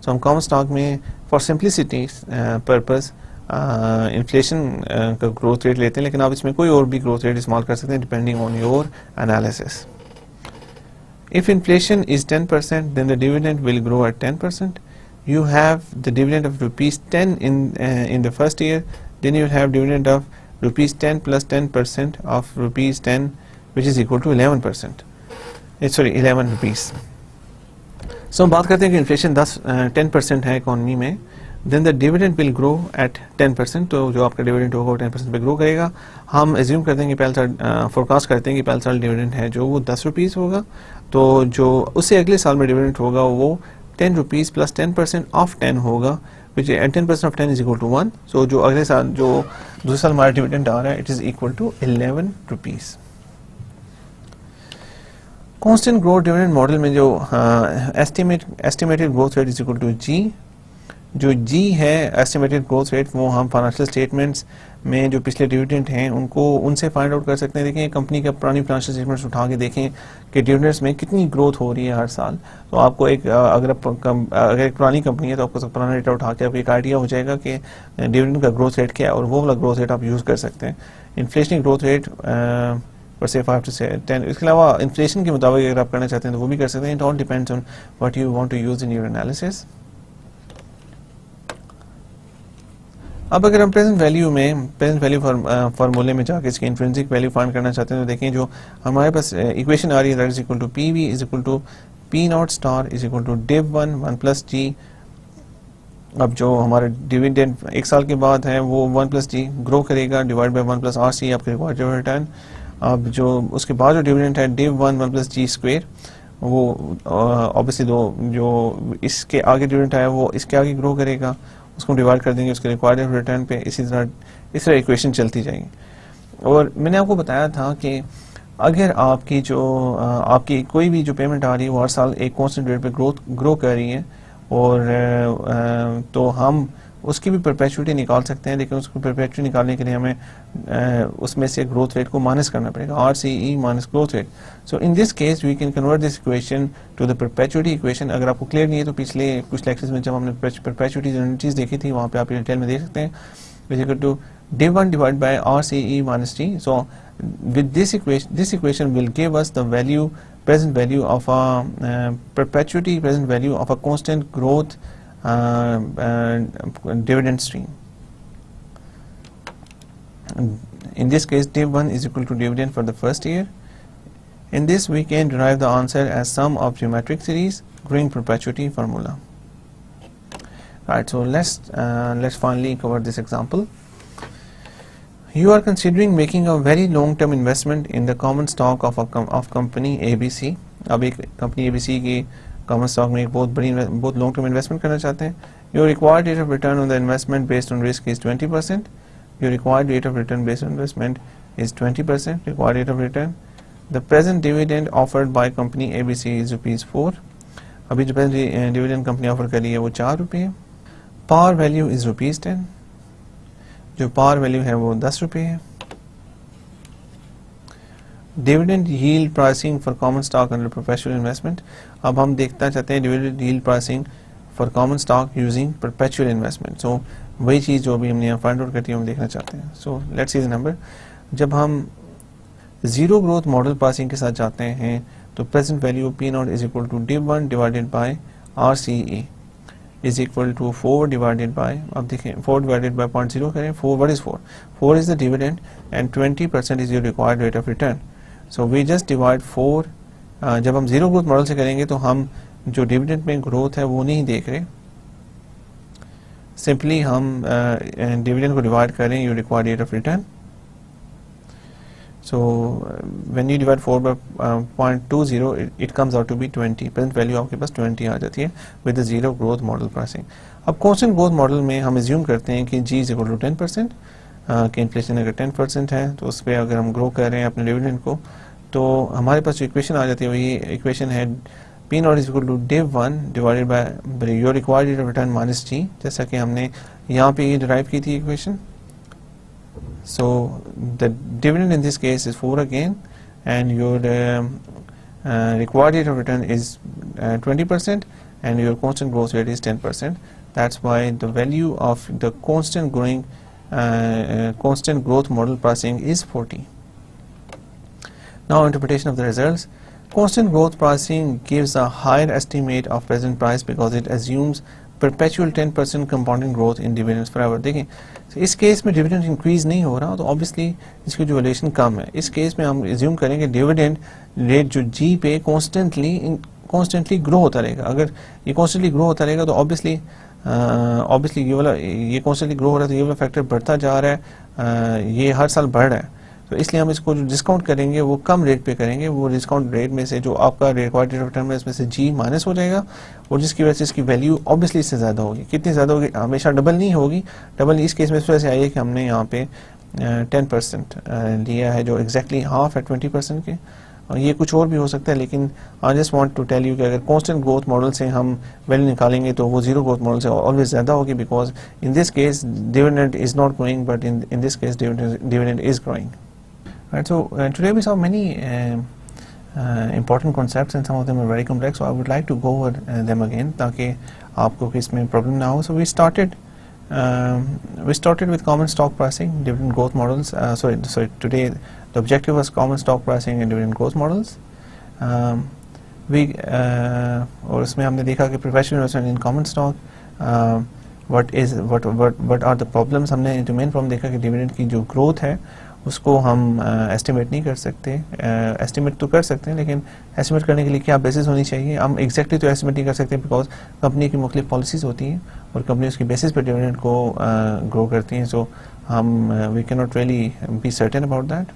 So हम common stock में for simplicity uh, purpose inflation uh, uh, का ग्रोथ रेट लेते हैं लेकिन आप इसमें कोई और भी ग्रोथ रेट इस्तेमाल कर सकते हैं depending on your analysis if inflation is 10 percent then the dividend will grow at 10 percent you have the dividend of rupees 10 in uh, in the first year then you have dividend of rupees 10 plus 10 percent of rupees 10 which is equal to 11 percent eh, sorry 11 rupees so हम बात करते हैं कि इन्फ्लेशन 10 टेन परसेंट है इकोनॉमी में then the dividend will grow at 10 percent तो जो आपका डिविडेंड होगा वो 10 परसेंट पे ग्रो करेगा। हम एज्यूम करते हैं कि पहले साल फोरकास्ट करते हैं कि पहले साल डिविडेंड है जो, वो दस रुपीज़ होगा। तो जो उससे अगले साल में डिविडेंड होगा वो ten rupees plus ten percent of ten होगा which ten percent of ten is equal to one so जो अगले साल, जो दूसरे साल हमारा डिविडेंड आ रहा है it is equal to eleven rupees constant growth dividend model में जो estimate estimated growth rate is equal to G जो जी है एस्टिमेटेड ग्रोथ रेट वो हम फाइनेंशियल स्टेटमेंट्स में जो पिछले डिविडेंट हैं, उनको, उनसे फाइंड आउट कर सकते हैं। देखें कंपनी का पुरानी फाइनेंशियल स्टेटमेंट्स उठा के देखें कि डिविडेंट्स में कितनी ग्रोथ हो रही है हर साल। तो आपको एक अगर अगर एक पुरानी कंपनी है तो आपको पुराना डेटा उठा के आपको एक आइडिया हो जाएगा कि डिविडेंड का ग्रोथ रेट क्या है और वो वाला ग्रोथ रेट आप यूज़ कर सकते हैं। इन्फ्लेशन ग्रोथ रेट पर से फाइव टू से टेन इसके अलावा इन्फ्लेशन के मुताबिक अगर आप करना चाहते हैं तो वो भी कर सकते हैं। It all depends on what you want to use in your analysis अब अगर हम प्रेजेंट वैल्यू में प्रेजेंट वैल्यू फार्मूले में जाकर इसकी इंफ्रेंसिक वैल्यू फाइंड करना चाहते हैं तो देखें जो हमारे पास इक्वेशन आ रही है that is equal to P V is equal to P not star is equal to div one one plus G अब जो हमारा डिविडेंड एक साल के बाद है, वो वन प्लस जी ग्रो करेगा divide by one plus R C आपके रिक्वायर्ड रिटर्न अब जो उसके बाद जो डिविडेंड है div one one plus G square वो ऑब्वियसली दो, जो इसके आगे डिविडेंड है वो इसके आगे ग्रो करेगा. उसको डिवाइड कर देंगे, उसके रिक्वायर्ड रिटर्न पे इसी तरह, इस तरह इक्वेशन चलती जाएगी। और मैंने आपको बताया था कि अगर आपकी जो आपकी कोई भी जो पेमेंट आ रही है, वो हर साल एक कॉन्स्टेंट रेट पे ग्रोथ ग्रो कर रही है, और तो हम उसकी भी परपेचुटी निकाल सकते हैं लेकिन उसको परपेचुटी निकालने के लिए हमें उसमें से ग्रोथ रेट को माइनस करना पड़ेगा R C E minus growth rate so in this case we can convert this equation to the perpetuity equation अगर आपको क्लियर नहीं है तो पिछले कुछ लेक्चर्स में जब हमने परपेचुटी यूनिटीज देखी थी वहाँ पर आप डिटेल में देख सकते हैं। Equal to divide by R C E minus T so with this equation this equation will give us the value present value of a uh, perpetuity present value of a constant growth dividend stream. In this case, div1 is equal to dividend for the first year. In this, we can derive the answer as sum of geometric series growing perpetuity formula. Right, so let's uh, let's finally cover this example. You are considering making a very long-term investment in the common stock of a com of company ABC. अब एक कंपनी ABC की कॉमन स्टॉक में एक बहुत बड़ी बहुत लॉन्ग टर्म इन्वेस्टमेंट करना चाहते हैं। Your required rate of return on the investment based on risk is twenty percent your required rate of return based on investment is twenty percent required rate of return the present dividend offered by company ABC is rupees four अभी जो प्रेजेंट डिविडेंड कंपनी ऑफ़र कर है वो चार रुपये par value is rupees ten जो पावर वैल्यू है वो दस रुपये है। Dividend yield pricing for common stock under professional investment अब हम देखना चाहते हैं dividend yield pricing for common stock using perpetual investment so वही चीज़ जो अभी हमने यहाँ फाइंड आउट करती है, हम देखना चाहते हैं। सो लेट्स द नंबर जब हम ज़ीरो ग्रोथ मॉडल प्राइसिंग के साथ जाते हैं तो present value P not is equal to D one divided by R C E is equal to four divided by अब देखें four divided by point zero करें four what is four four is the dividend and twenty percent is your required rate of return so we just divide four जब हम ज़ीरो ग्रोथ मॉडल से करेंगे तो हम जो डिविडेंड में ग्रोथ है वो नहीं देख रहे। सिंपली हम डिविडेंड uh, को डिवाइड करें you require rate of return so when you divide four by point two zero it comes out to be twenty present value आपके पास ट्वेंटी आ जाती है with zero growth model pricing अब कॉन्स्टेंट ग्रोथ मॉडल में हम एज्यूम करते हैं कि G is equal to ten percent कि इन्फ्लेशन अगर टेन परसेंट है तो उस पर अगर हम ग्रो कर रहे हैं अपने डिविडेंड को तो हमारे पास जो इक्वेशन आ जाती है वही इक्वेशन है P not is to div one divided by your required rate of return minus T जैसा कि हमने यहाँ पे ये डिराइव की थी equation so the dividend in this case is four again and your required rate of return is twenty percent your constant growth rate is 10%. That's why the value of the constant growing Uh, uh, constant growth model pricing is 40. Now interpretation of the results. Constant growth pricing gives a higher estimate of present price because it assumes perpetual 10% compounding growth in dividends forever. देखें so इस केस में डिविडेंड इंक्रीज नहीं हो रहा तो ऑब्वियसली इसकी जो वैल्यूएशन कम है इस केस में हम एज्यूम करेंगे डिविडेंड रेट जो जी पे कॉन्स्टेंटली कॉन्स्टेंटली ग्रो होता रहेगा अगर ये कॉन्स्टेंटली ग्रो होता रहेगा तो ऑब्वियसली ऑब्वियसली ये वाला ये कॉन्स्टेंटली ग्रो हो रहा है तो ये वाला फैक्टर बढ़ता जा रहा है uh, ये हर साल बढ़ रहा है। तो इसलिए हम इसको जो डिस्काउंट करेंगे वो कम रेट पे करेंगे वो डिस्काउंट रेट में से जो आपका रिक्वायर्ड रिटर्न है इसमें से जी माइनस हो जाएगा और जिसकी वजह से इसकी वैल्यू ऑब्वियसली इससे ज़्यादा होगी। कितनी ज़्यादा होगी? हमेशा डबल नहीं होगी। डबल इस केस में इस वजह से आई कि हमने यहाँ पे टेन परसेंट लिया है जो एग्जैक्टली हाफ़ है ट्वेंटी परसेंट के। ये कुछ और भी हो सकता है लेकिन I just want to tell you कि अगर कांस्टेंट ग्रोथ मॉडल से हम वैल्यू निकालेंगे तो वो ज़ीरो ग्रोथ मॉडल से ऑलवेज ज़्यादा होगी because in this case dividend is not growing but in in this case dividend is growing Right, so uh, today we saw many uh, uh, important concepts and some of them are very complex. So I would like to go over uh, them again ताकि आपको इसमें problem ना हो. So we started um, we started with common stock pricing, dividend growth models. Uh, sorry, sorry. Today the objective was common stock pricing and dividend growth models. Um, we uh, और इसमें हमने देखा कि professional investment in common stock. Uh, what is what what what are the problems? हमने जो main problem देखा कि dividend की जो growth है उसको हम एस्टिमेट नहीं कर सकते। एस्टिमेट तो कर सकते हैं, लेकिन एस्टिमेट करने के लिए क्या बेसिस होनी चाहिए? हम एग्जैक्टली तो एस्टिमेट नहीं कर सकते बिकॉज़ कंपनी की मुख्तलिफ़ पॉलिसीज़ होती हैं और कंपनी उसकी बेसिस पर डिविडेंड को ग्रो करती हैं। सो हम we can not really be certain about that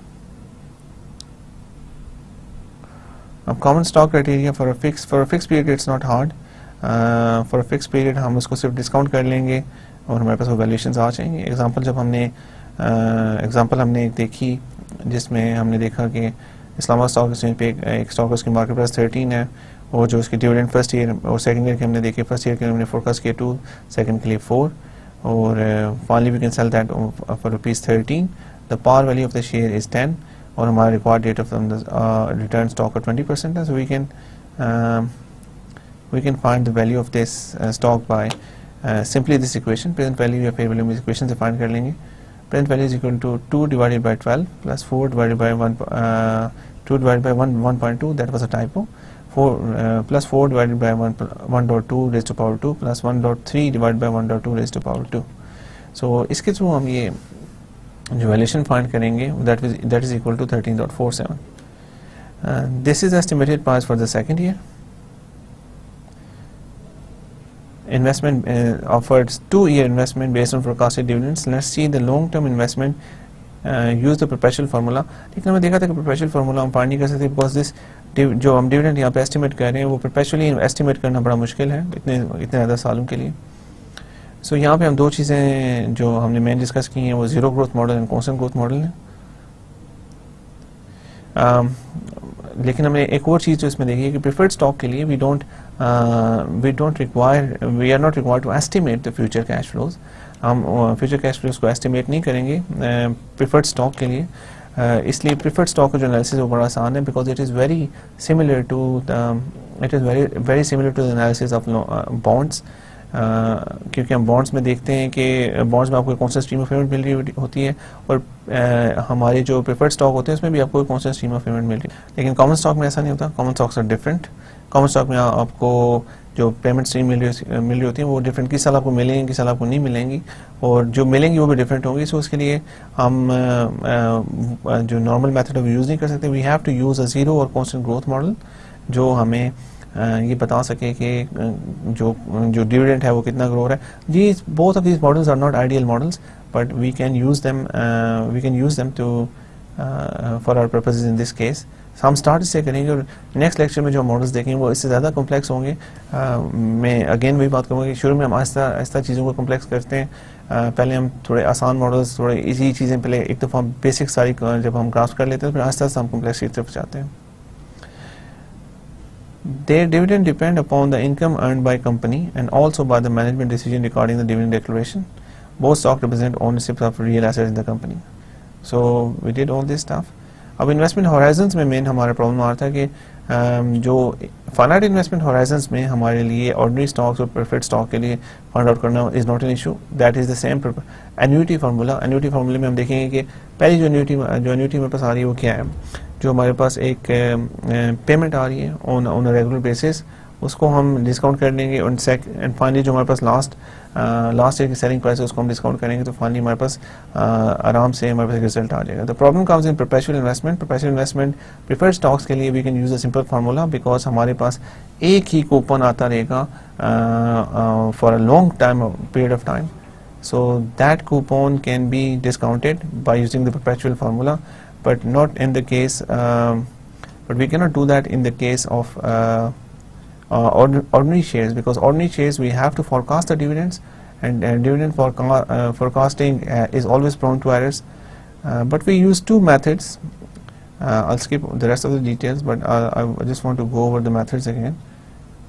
अब common stock criteria for fix for fix period it's not hard for fix period हम उसको सिर्फ़ डिस्काउंट कर लेंगे और हमारे पास वो वैल्यूशन आ जाएँगे। एग्ज़ाम्पल जब हमने एग्जांपल हमने एक देखी जिसमें हमने देखा कि इस्लामाबाद स्टॉक एक्सचेंज पे एक, स्टॉक उसकी मार्केट प्राइस थर्टीन है और जो उसकी डिविडेंड फ़र्स्ट ईयर और सेकंड ईयर के हमने देखे फ़र्स्ट ईयर के हमने फोरकास्ट किया टू सेकंड के लिए फोर और finally we can sell that for rupees thirteen the par value of the share is ten और हमारा required rate of return stock का ट्वेंटी परसेंट है। So we can find the value of this uh, stock by uh, simply this equation. Present value या fair value में equation से find कर लेंगे। Present value is equal to 2 divided by 12 plus 4 divided by 1 uh, 2 divided by 1 1.2 that was a typo 4 uh, plus 4 divided by 1 1.2 raised to power 2 plus 1.3 divided by 1.2 raised to power 2 so इसके थ्रू हम ये जो वैल्यूशन फाइंड करेंगे that that is equal to 13.47 this is estimated price for the second year investment uh, offers two-year investment based on forecasted dividends. Let's see the long-term investment. Uh, use the perpetual formula. लेकिन हमें देखा था कि perpetual formula हम फाइंड नहीं कर सकते because this जो हम डिविडेंड यहाँ पे एस्टिमेट कर रहे हैं वो परपेचुअली एस्टिमेट करना बड़ा मुश्किल है इतने इतने ज़्यादा सालों के लिए सो so, यहाँ पे हम दो चीज़ें जो हमने मेन डिस्कस की हैं वो zero growth model and constant growth model है um, लेकिन हमने एक और चीज़ जो इसमें देखी है कि प्रिफर्ड स्टॉक के लिए we don't we don't require we are not require to estimate the future cash flows हम फ्यूचर कैश फ्लोज को एस्टिमेट नहीं करेंगे प्रिफर्ड uh, स्टॉक के लिए. Uh, इसलिए प्रिफर्ड स्टॉक का जो एनालिसिस वो बड़ा आसान है because it is very similar to it is very very similar to the analysis of bonds क्योंकि हम बॉन्ड्स में देखते हैं कि बॉन्ड्स में आपको कौन सा स्ट्रीम ऑफ़ पेमेंट मिल रही होती है और आ, हमारे जो प्रेफर्ड स्टॉक होते हैं उसमें भी आपको कौन सा स्ट्रीम ऑफ़ पेमेंट मिल रही है. लेकिन कॉमन स्टॉक में ऐसा नहीं होता. Common stocks are different common stock में आपको जो पेमेंट स्ट्रीम मिल रही मिल रही होती है, वो डिफरेंट किस साल आपको मिलेंगी, किस साल आपको नहीं मिलेंगी, और जो मिलेंगी वो भी डिफरेंट होंगी। सो उसके लिए हम जो नॉर्मल मेथड ऑफ़ यूज़ नहीं कर सकते। We have to use a zero और कॉन्स्टेंट ग्रोथ मॉडल जो हमें ये बता सके कि जो जो डिविडेंट है, वो कितना ग्रो है G both of these models are not ideal models but we can use them we can use them to for our purposes in this case हम स्टार्ट इससे करेंगे और नेक्स्ट लेक्चर में जो मॉडल्स देखेंगे वो इससे ज़्यादा कॉम्प्लेक्स होंगे uh, मैं अगेन वही बात करूँगा कि शुरू में हम आहिस्ता आहिस्ता चीज़ों को कॉम्प्लेक्स करते हैं uh, पहले हम थोड़े आसान मॉडल्स थोड़े इजी चीज़ें पहले एक दफ़ा बेसिक सारी जब हम ग्राफ्ट कर लेते हैं फिर आहिस्ता आहिस्ता हम कॉम्प्लेक्स की तरफ़ जाते हैं Their dividend depend upon the income earned by company and also by the management decision regarding the dividend declaration. Both stock represent ownership of real assets in the company. So we did all this stuff. अब इन्वेस्टमेंट हॉराइजन्स में मेन हमारा प्रॉब्लम आ रहा था कि जो फाइनाइट इन्वेस्टमेंट हॉराइजन्स में हमारे लिए ऑर्डनरी स्टॉक्स और प्रेफर्ड स्टॉक के लिए फंड आउट करना is not an issue that is the same annuity formula annuity फार्मूले में हम देखेंगे कि पहली जो एन्यूटी जो एन्यूटी मेरे पास आ रही है वो क्या है? जो हमारे पास एक पेमेंट आ रही है ऑन ऑन रेगुलर बेसिस उसको हम डिस्काउंट कर देंगे एंड फाइनली जो हमारे पास लास्ट लास्ट ईयर की सेलिंग प्राइस उसको हम डिस्काउंट करेंगे तो फाइनली हमारे पास uh, आराम से हमारे पास रिज़ल्ट आ जाएगा। The problem comes in professional investment professional investment preferred stocks के लिए we can use a simple formula because हमारे पास एक ही कूपन आता रहेगा for a long time period of time coupon can be discounted by using the perpetual formula but not in the case um, but we cannot do that in the case of uh, uh, ordinary shares because ordinary shares we have to forecast the dividends and, and dividend for, uh, forecasting uh, is always prone to errors but we use two methods I'll skip the rest of the details but I, I just want to go over the methods again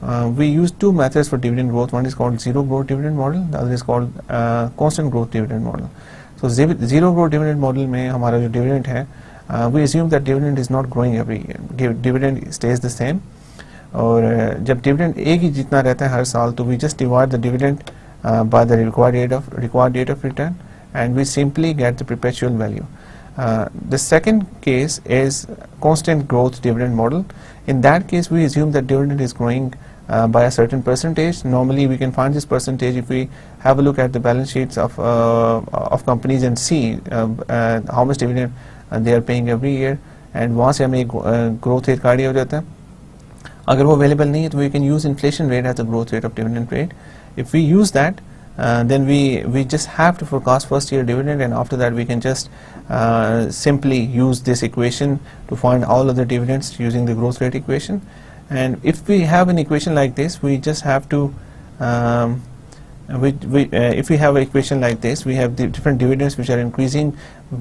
uh, we use two methods for dividend growth. One is called zero growth dividend model. The other is called uh, constant growth dividend model. So zero growth dividend model में हमारा जो dividend है, uh, we assume that dividend is not growing every year. Dividend stays the same. और जब डिविडेंड एक ही जितना रहता है हर साल तो we just divide the dividend by the required rate of required rate of return and we simply get the perpetual value. Uh, the second case is constant growth dividend model. In that case, we assume dividend is growing uh, by a certain percentage. Normally, we can find this percentage if we have a look at the balance sheets of uh, of companies and see uh, uh, how much dividend uh, they are paying every year. And से हमें growth rate idea हो जाता है. अगर वो अवेलेबल नहीं है तो we can use inflation rate as a growth rate of dividend rate if we use that Uh, then we we just have to forecast first year dividend and after that we can just uh, simply use this equation to find all of the dividends using the growth rate equation and if we have an equation like this we just have to um, we, we, uh, if we have an equation like this we have the different dividends which are increasing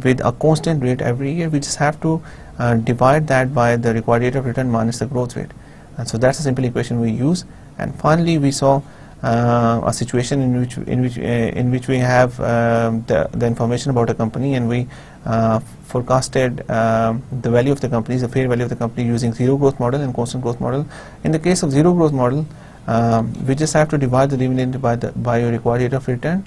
with a constant rate every year we just have to uh, divide that by the required rate of return minus the growth rate and so that's a simple equation we use. And finally we saw uh, a situation in which in which uh, in which we have um, the, the information about a company and we uh, forecasted um, the value of the company the fair value of the company using zero growth model and constant growth model. In the case of zero growth model um, we just have to divide the dividend by the by your required rate of return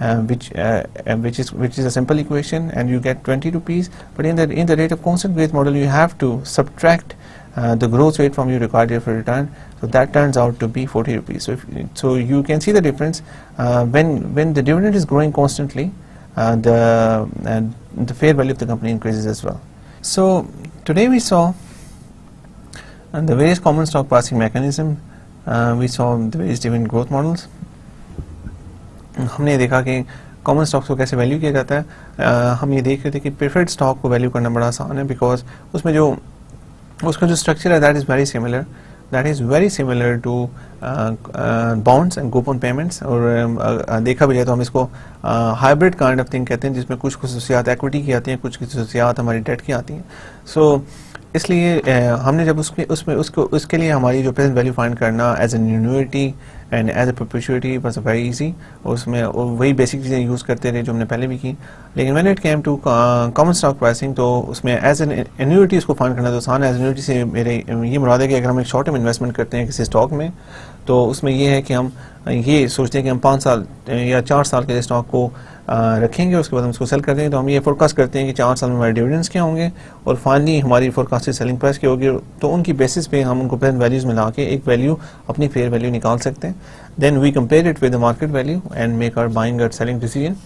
uh, which uh, which is which is a simple equation and you get 20 rupees. But in the in the rate of constant growth model you have to subtract uh, the growth rate from your required rate of return so that turns out to be 40 rupees so if, so you can see the difference uh, when when the dividend is growing constantly uh, the the fair value of the company increases as well so today we saw uh, the various common stock pricing mechanism uh, we saw the various dividend growth models हमने देखा कि कॉमन स्टॉक्स को कैसे वैल्यू किया जाता है आ, हम ये देख रहे थे कि प्रेफर्ड स्टॉक को वैल्यू करना बड़ा आसान है बिकॉज उसमें जो उसका जो स्ट्रक्चर है that is very similar that is very similar to bonds and coupon payments और uh, देखा भी जाए तो हम इसको हाइब्रिड काइंड ऑफ़ थिंग कहते हैं जिसमें कुछ खसूसियात एक्विटी की आती हैं कुछ खसूसियात हमारी डेट की आती हैं। सो so, इसलिए हमने जब उसके उसमें, उसको, उसके लिए हमारी जो प्रेजेंट वैल्यू फाइंड करना as an annuity and as a perpetuity was very easy उसमें वही बेसिक चीज़ें यूज़ करते रहे जो हमने पहले भी की। लेकिन मैंने it came to common stock pricing तो उसमें एज एन एन्यूटी उसको फाइंड करना तो आसान है। एज एन्यूटी से मेरे, ये मुराद है कि अगर हम एक शॉर्ट टर्म इन्वेस्टमेंट करते हैं किसी स्टॉक में तो उसमें यह है कि हम, ये सोचते हैं कि हम पाँच साल या चार साल के स्टॉक को रखेंगे, उसके बाद हम उसको सेल कर देंगे। तो हम ये फोरकास्ट करते हैं कि चार साल में हमारे डिविडेंड्स क्या होंगे और फाइनली हमारी फोरकास्टेड सेलिंग प्राइस क्या होगी। तो उनकी बेसिस पे हम उनको प्रेजेंट वैल्यूज़ मिला के एक वैल्यू अपनी फेयर वैल्यू निकाल सकते हैं। Then we compare it with market value and make our buying और सेलिंग डिसीज़न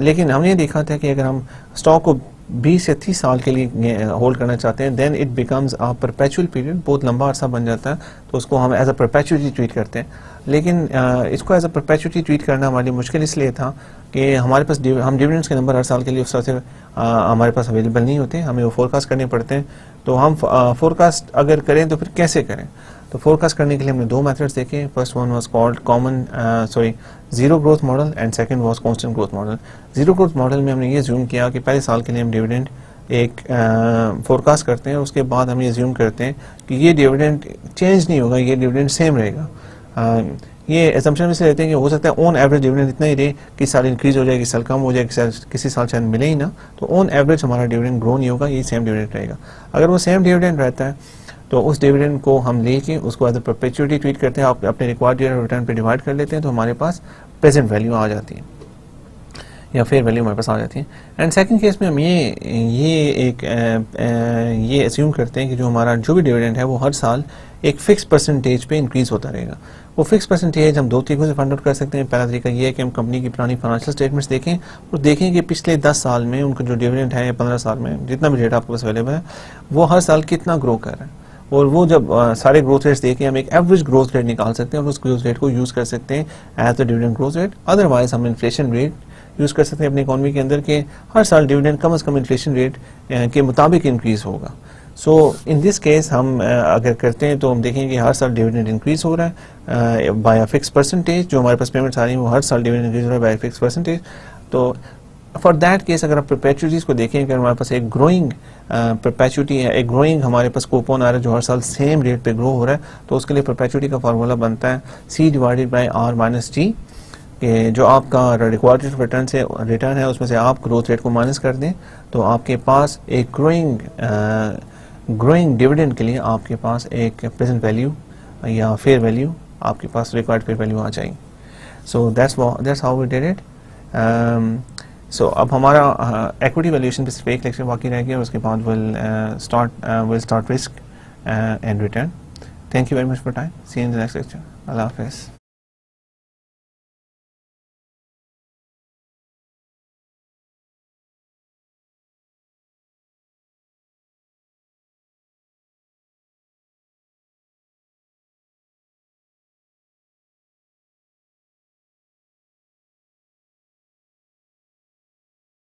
लेकिन हमने देखा था कि अगर हम स्टॉक को 20 या 30 साल के लिए होल्ड करना चाहते हैं then it becomes a perpetual period बहुत लंबा अरसा बन जाता है। तो उसको हम एज अ परपेचुअली ट्रीट करते हैं। लेकिन इसको एज अ परपेचुअली ट्रीट करना हमारे लिए मुश्किल इसलिए था कि हमारे पास हम डिविडेंड्स के नंबर हर साल के लिए उस तरह से हमारे पास अवेलेबल नहीं होते, हमें वो फोरकास्ट करने पड़ते हैं। तो हम फोरकास्ट अगर करें तो फिर कैसे करें? तो फोरकास्ट करने के लिए हमने दो मेथड्स देखे। First one was called common sorry zero growth model and second was constant growth model zero growth model में हमने ये जूम किया कि पहले साल के लिए हम डिविडेंड एक फोरकास्ट करते हैं उसके बाद हम ये ज्यूम करते हैं कि ये डिविडेंड चेंज नहीं होगा, ये डिविडेंड सेम रहेगा। ये एजम्पन से रहते हैं कि हो सकता है ऑन एवरेज डिविडेंड इतना ही रहे कि साल इंक्रीज हो जाए, किस साल कम हो जाए, किसी साल किसी साल शायद मिले ही ना तो ऑन एवरेज हमारा डिविडेंड ग्रो नहीं होगा, ये सेम डिविडेंड रहेगा। अगर वो सेम डिविडेंड रहता है तो उस डिविडेंड को हम लेके उसको एज ए परपेचुअटी ट्रीट करते हैं, आप अपने रिक्वायर्ड रिटर्न पर डिवाइड कर लेते हैं तो हमारे पास प्रेजेंट वैल्यू आ जाती है। या फेयर वैल्यू हमारे पास आ जाती है। एंड सेकंड केस में हम ये ये एक ये एज्यूम करते हैं कि जो हमारा जो भी डिविडेंड है वो हर साल एक फिक्स परसेंटेज पे इंक्रीज होता रहेगा। वो फिक्स परसेंटेज हम दो तरीकों से फाइंड आउट कर सकते हैं। पहला तरीका ये है कि हम कंपनी की पुरानी फाइनेंशियल स्टेटमेंट्स देखें और देखें कि पिछले दस साल में उनका जो डिविडेंड है या पंद्रह साल में जितना भी डेटा आपके पास अवेलेबल है वो हर साल कितना ग्रो कर रहा है। और वो जब आ, सारे ग्रोथ रेट्स देखें हम एक एवरेज ग्रोथ रेट निकाल सकते हैं और उस ग्रोथ रेट को यूज़ कर सकते हैं as the dividend growth rate otherwise हम इन्फ्लेशन रेट यूज़ कर सकते हैं अपनी इकोनॉमी के अंदर के हर साल डिविडेंड कम अज कम इन्फ्लेशन रेट के मुताबिक इंक्रीज होगा। सो इन दिस केस हम अगर करते हैं तो हम देखेंगे हर साल डिविडेंड इंक्रीज हो रहा है बाय फिक्स परसेंटेज जो हमारे पास पेमेंट्स आ रही हैं, वो हर साल डिविडेंड इंक्रीज हो रहा है बाय फिक्स परसेंटेज तो फॉर दैट केस अगर आप परपेचुटीज को देखें, अगर हमारे पास एक ग्रोइंग परपेचुटी है एक ग्रोइंग हमारे पास कूपन आ रहा है, जो हर साल सेम रेट पे ग्रो हो रहा है तो उसके लिए परपेचुटी का फार्मूला बनता है C divided by R minus T कि जो आपका रिक्वायर्ड रिटर्न से रिटर्न है, उसमें से आप ग्रोथ रेट को माइनस कर दें तो आपके पास एक ग्रोइंग ग्रोइंग डिविडेंड के लिए आपके पास एक प्रेजेंट वैल्यू या फेयर वैल्यू आपके पास रिक्वायर्ड फेयर वैल्यू आ जाएगी। So that's that's how we did it so अब हमारा एक्विटी वैल्यूएशन पे सिर्फ़ एक लेक्चर बाकी रह गया उसके बाद will start will start risk and return thank you very much for time see in the next lecture Allah हाफिज़